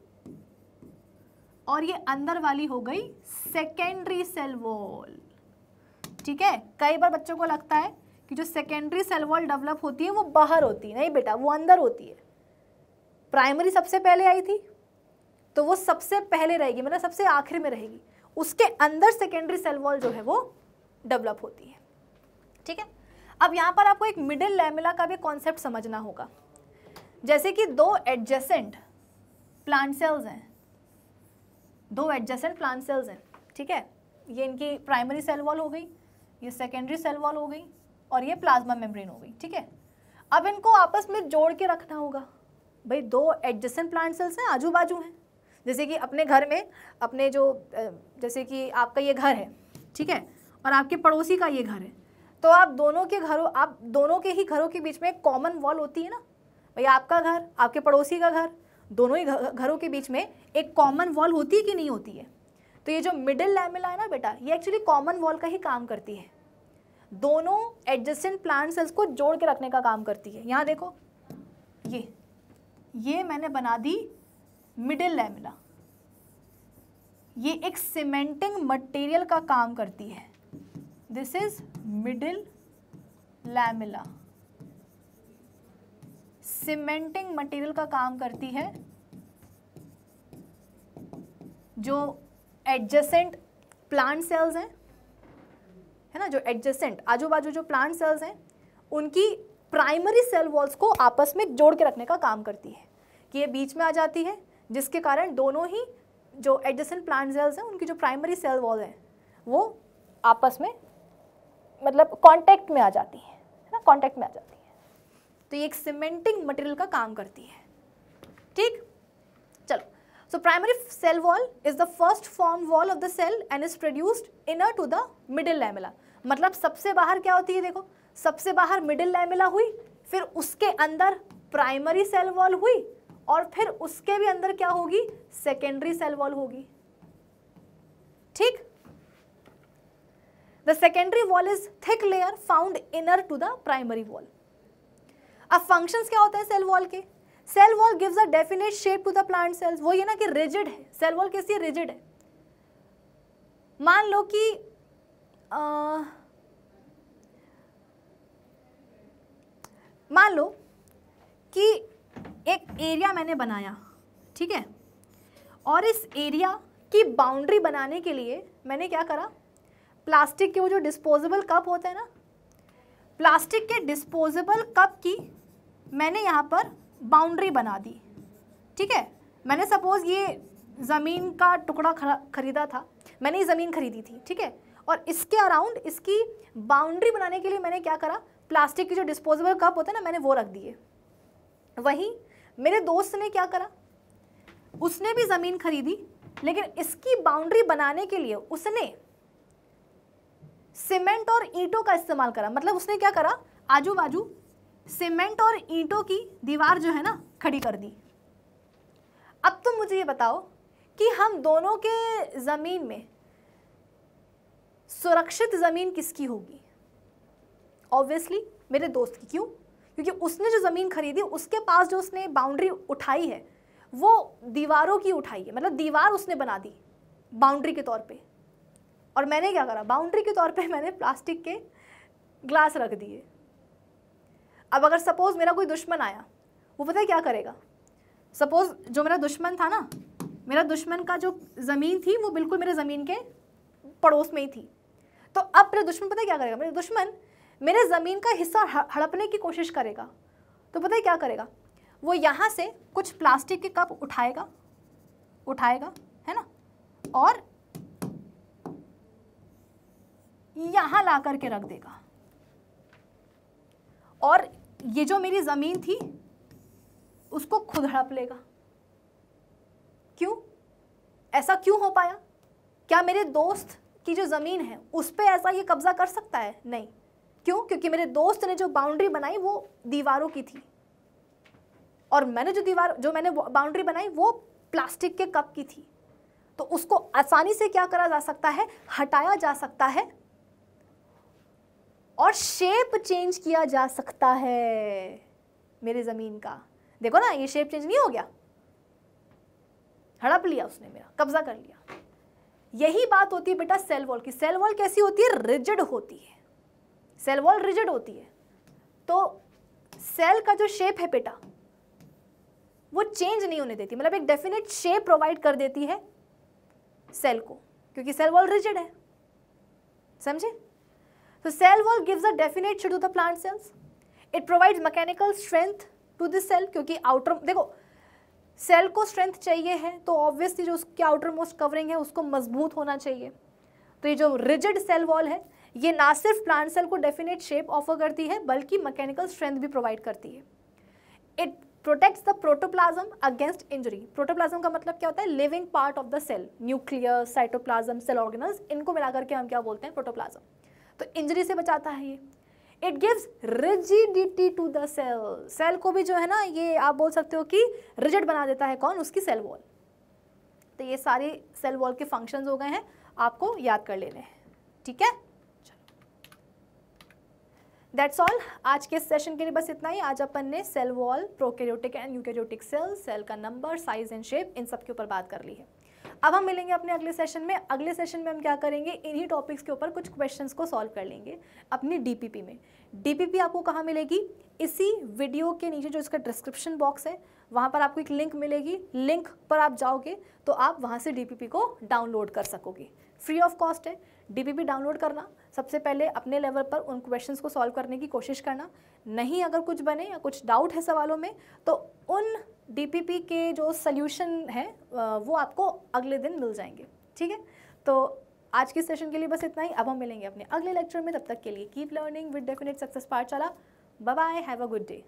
और ये अंदर वाली हो गई सेकेंडरी सेल वॉल ठीक है? कई बार बच्चों को लगता है कि जो सेकेंडरी सेल वॉल डेवलप होती है, वो बाहर होती है। नहीं बेटा, वो अंदर होती है। प्राइमरी सबसे पहले आई थी तो वो सबसे पहले रहेगी मतलब सबसे आखिर में रहेगी। उसके अंदर सेकेंडरी सेल वॉल जो है, वो डेवलप होती है। ठीक है? अब यहाँ पर आपको एक मिडिल लैमिला का भी कॉन्सेप्ट समझना होगा। जैसे कि दो एडजेसेंट प्लांट सेल्स हैं। दो एडजेसेंट प्लांट सेल्स हैं। ठीक है? ये इनकी प्राइमरी सेल वॉल हो गई। ये सेकेंडरी सेल वॉल हो गई और ये प्लाज्मा मेम्ब्रेन हो गई, ठीक है? अब इनको आपस में जोड़ के रखना होगा। भाई, दो एडजस्टेंट प्लांट सेल्स हैं आजू बाजू हैं। जैसे कि अपने घर में, अपने जो जैसे कि आपका ये घर है, ठीक है? और आपके पड़ोसी का ये घर है। तो आप दोनों के घरों, आप दोनों के ही घरों के बीच में एक कॉमन वॉल होती है ना? भाई, आपका घर, आपके पड़ोसी का घर, दोनों ही घरों के बीच में एक कॉमन वॉल होती है कि नहीं होती है? तो ये जो मिडिल लैमिला है ना बेटा, ये एक्चुअली कॉमन वॉल का ही काम करती है। दोनों एडजस्टेंट प्लांट सेल्स को जोड़ के रखने का काम करती है। यहाँ देखो, ये ये मैंने बना दी मिडिल लैमिला ये एक सीमेंटिंग मटेरियल का काम करती है। This is middle lamella cementing material का काम करती है, जो एडजेसेंट प्लांट सेल्स हैं, है ना, जो एडजेसेंट आजू बाजू जो प्लांट सेल्स हैं, उनकी प्राइमरी सेल वॉल्स को आपस में जोड़ के रखने का काम करती है। कि ये बीच में आ जाती है, जिसके कारण दोनों ही जो एडजेसेंट प्लांट सेल्स हैं, उनकी जो प्राइमरी सेल वॉल है, वो आपस में मतलब कांटेक्ट में आ जाती है ना कांटेक्ट में आ जाती है। तो ये एक सीमेंटिंग मटेरियल का काम करती है। ठीक? So primary cell wall is the first form wall of the cell and is produced inner to the middle lamella मतलब सबसे बाहर क्या होती है देखो? सबसे बाहर मिडिल लैमिला हुई, फिर उसके अंदर प्राइमरी सेल वॉल हुई और फिर उसके भी अंदर क्या होगी? सेकेंडरी सेल वॉल होगी। ठीक? The secondary wall is thick layer found inner to the primary wall अब फ़ंक्शंस क्या होते हैं सेल वॉल के? Cell wall gives a definite shape to the plant cells वो ये ना कि रिजिड है। सेल वॉल कैसी है रिजिड है। मान लो कि मान लो कि एक एरिया मैंने बनाया, ठीक है? और इस एरिया की बाउंड्री बनाने के लिए मैंने क्या करा? प्लास्टिक के वो जो डिस्पोजेबल कप होते हैं ना, प्लास्टिक के डिस्पोजेबल कप की मैंने यहाँ पर बाउंड्री बना दी। ठीक है? मैंने सपोज़ ये ज़मीन का टुकड़ा खरीदा था। मैंने ये ज़मीन खरीदी थी, ठीक है? और इसके अराउंड इसकी बाउंड्री बनाने के लिए मैंने क्या करा? प्लास्टिक के जो डिस्पोजेबल कप होते हैं ना, मैंने वो रख दिए। वहीं मेरे दोस्त ने क्या करा? उसने भी ज़मीन खरीदी, लेकिन इसकी बाउंड्री बनाने के लिए उसने सीमेंट और ईंटों का इस्तेमाल करा। मतलब उसने क्या करा? आजू बाजू सीमेंट और ईंटों की दीवार जो है ना, खड़ी कर दी। अब तुम मुझे ये बताओ कि हम दोनों के ज़मीन में सुरक्षित ज़मीन किसकी होगी? ऑब्वियसली मेरे दोस्त की क्यों? क्योंकि उसने जो ज़मीन खरीदी, उसके पास जो उसने बाउंड्री उठाई है, वो दीवारों की उठाई है। मतलब दीवार उसने बना दी बाउंड्री के तौर पे। और मैंने क्या करा? बाउंड्री के तौर पे मैंने प्लास्टिक के ग्लास रख दिए। अब अगर सपोज़ मेरा कोई दुश्मन आया, वो पता है क्या करेगा? सपोज़ जो मेरा दुश्मन था ना, मेरा दुश्मन का जो ज़मीन थी, वो बिल्कुल मेरे ज़मीन के पड़ोस में ही थी। तो अब मेरा दुश्मन पता है क्या करेगा? मेरा दुश्मन मेरे ज़मीन का हिस्सा हड़पने की कोशिश करेगा। तो पता है क्या करेगा? वो यहाँ से कुछ प्लास्टिक के कप उठाएगा उठाएगा, है ना? और यहाँ ला करके रख देगा। और ये जो मेरी ज़मीन थी, उसको खुद हड़प लेगा। क्यों? ऐसा क्यों हो पाया? क्या मेरे दोस्त की जो ज़मीन है, उस पर ऐसा ये कब्ज़ा कर सकता है? नहीं। क्यों? क्योंकि मेरे दोस्त ने जो बाउंड्री बनाई, वो दीवारों की थी। और मैंने जो दीवार, जो मैंने बाउंड्री बनाई, वो प्लास्टिक के कप की थी। तो उसको आसानी से क्या करा जा सकता है? हटाया जा सकता है और शेप चेंज किया जा सकता है मेरे ज़मीन का। देखो ना, ये शेप चेंज नहीं हो गया। हड़प लिया उसने मेरा, कब्जा कर लिया। यही बात होती है बेटा सेल वॉल की। सेल वॉल कैसी होती है? रिजिड होती है। सेल वॉल रिजिड होती है। तो सेल का जो शेप है बेटा, वो चेंज नहीं होने देती। मतलब एक डेफिनेट शेप प्रोवाइड कर देती है सेल को, क्योंकि सेल वॉल रिजिड है। समझे? तो cell wall gives a definite shape to the plant cells it provides mechanical strength to this cell क्योंकि आउटर देखो सेल को स्ट्रेंथ चाहिए है तो ऑब्वियसली जो उसकी आउटर मोस्ट कवरिंग है, उसको मज़बूत होना चाहिए। तो ये जो रिजिड सेल वॉल है, ये ना सिर्फ़ प्लांट सेल को डेफिनेट शेप ऑफ़र करती है, बल्कि मैकेनिकल स्ट्रेंथ भी प्रोवाइड करती है। It protects the protoplasm against injury protoplasm का मतलब क्या होता है? Living part of the cell nuclear cytoplasm cell organelles इनको मिलाकर के हम क्या बोलते हैं? प्रोटोप्लाज्म तो इंजरी से बचाता है ये। It gives rigidity to the cell cell को भी जो है ना, ये आप बोल सकते हो कि रिजिड बना देता है कौन? उसकी सेल वॉल तो ये सारे सेल वॉल के फ़ंक्शंस हो गए हैं, आपको याद कर लेने हैं। ठीक है? दैट्स ऑल आज के सेशन के लिए बस इतना ही। आज अपन ने cell wall prokaryotic and eukaryotic cell cell का नंबर साइज़ एंड शेप इन सब के ऊपर बात कर ली है। अब हम मिलेंगे अपने अगले सेशन में। अगले सेशन में हम क्या करेंगे? इन्हीं टॉपिक्स के ऊपर कुछ क्वेश्चंस को सॉल्व कर लेंगे अपनी डीपीपी में। डीपीपी आपको कहाँ मिलेगी? इसी वीडियो के नीचे जो इसका डिस्क्रिप्शन बॉक्स है, वहाँ पर आपको एक लिंक मिलेगी। लिंक पर आप जाओगे तो आप वहाँ से डीपीपी को डाउनलोड कर सकोगे। फ्री ऑफ़ कॉस्ट है। डीपीपी डाउनलोड करना। सबसे पहले अपने लेवल पर उन क्वेश्चंस को सॉल्व करने की कोशिश करना। नहीं अगर कुछ बने या कुछ डाउट है सवालों में तो उन डीपीपी के जो सल्यूशन है वो आपको अगले दिन मिल जाएँगे, ठीक है? तो आज के सेशन के लिए बस इतना ही। अब हम मिलेंगे अपने अगले लेक्चर में। तब तक के लिए keep learning with definite success Pathshala. Bye bye have a good day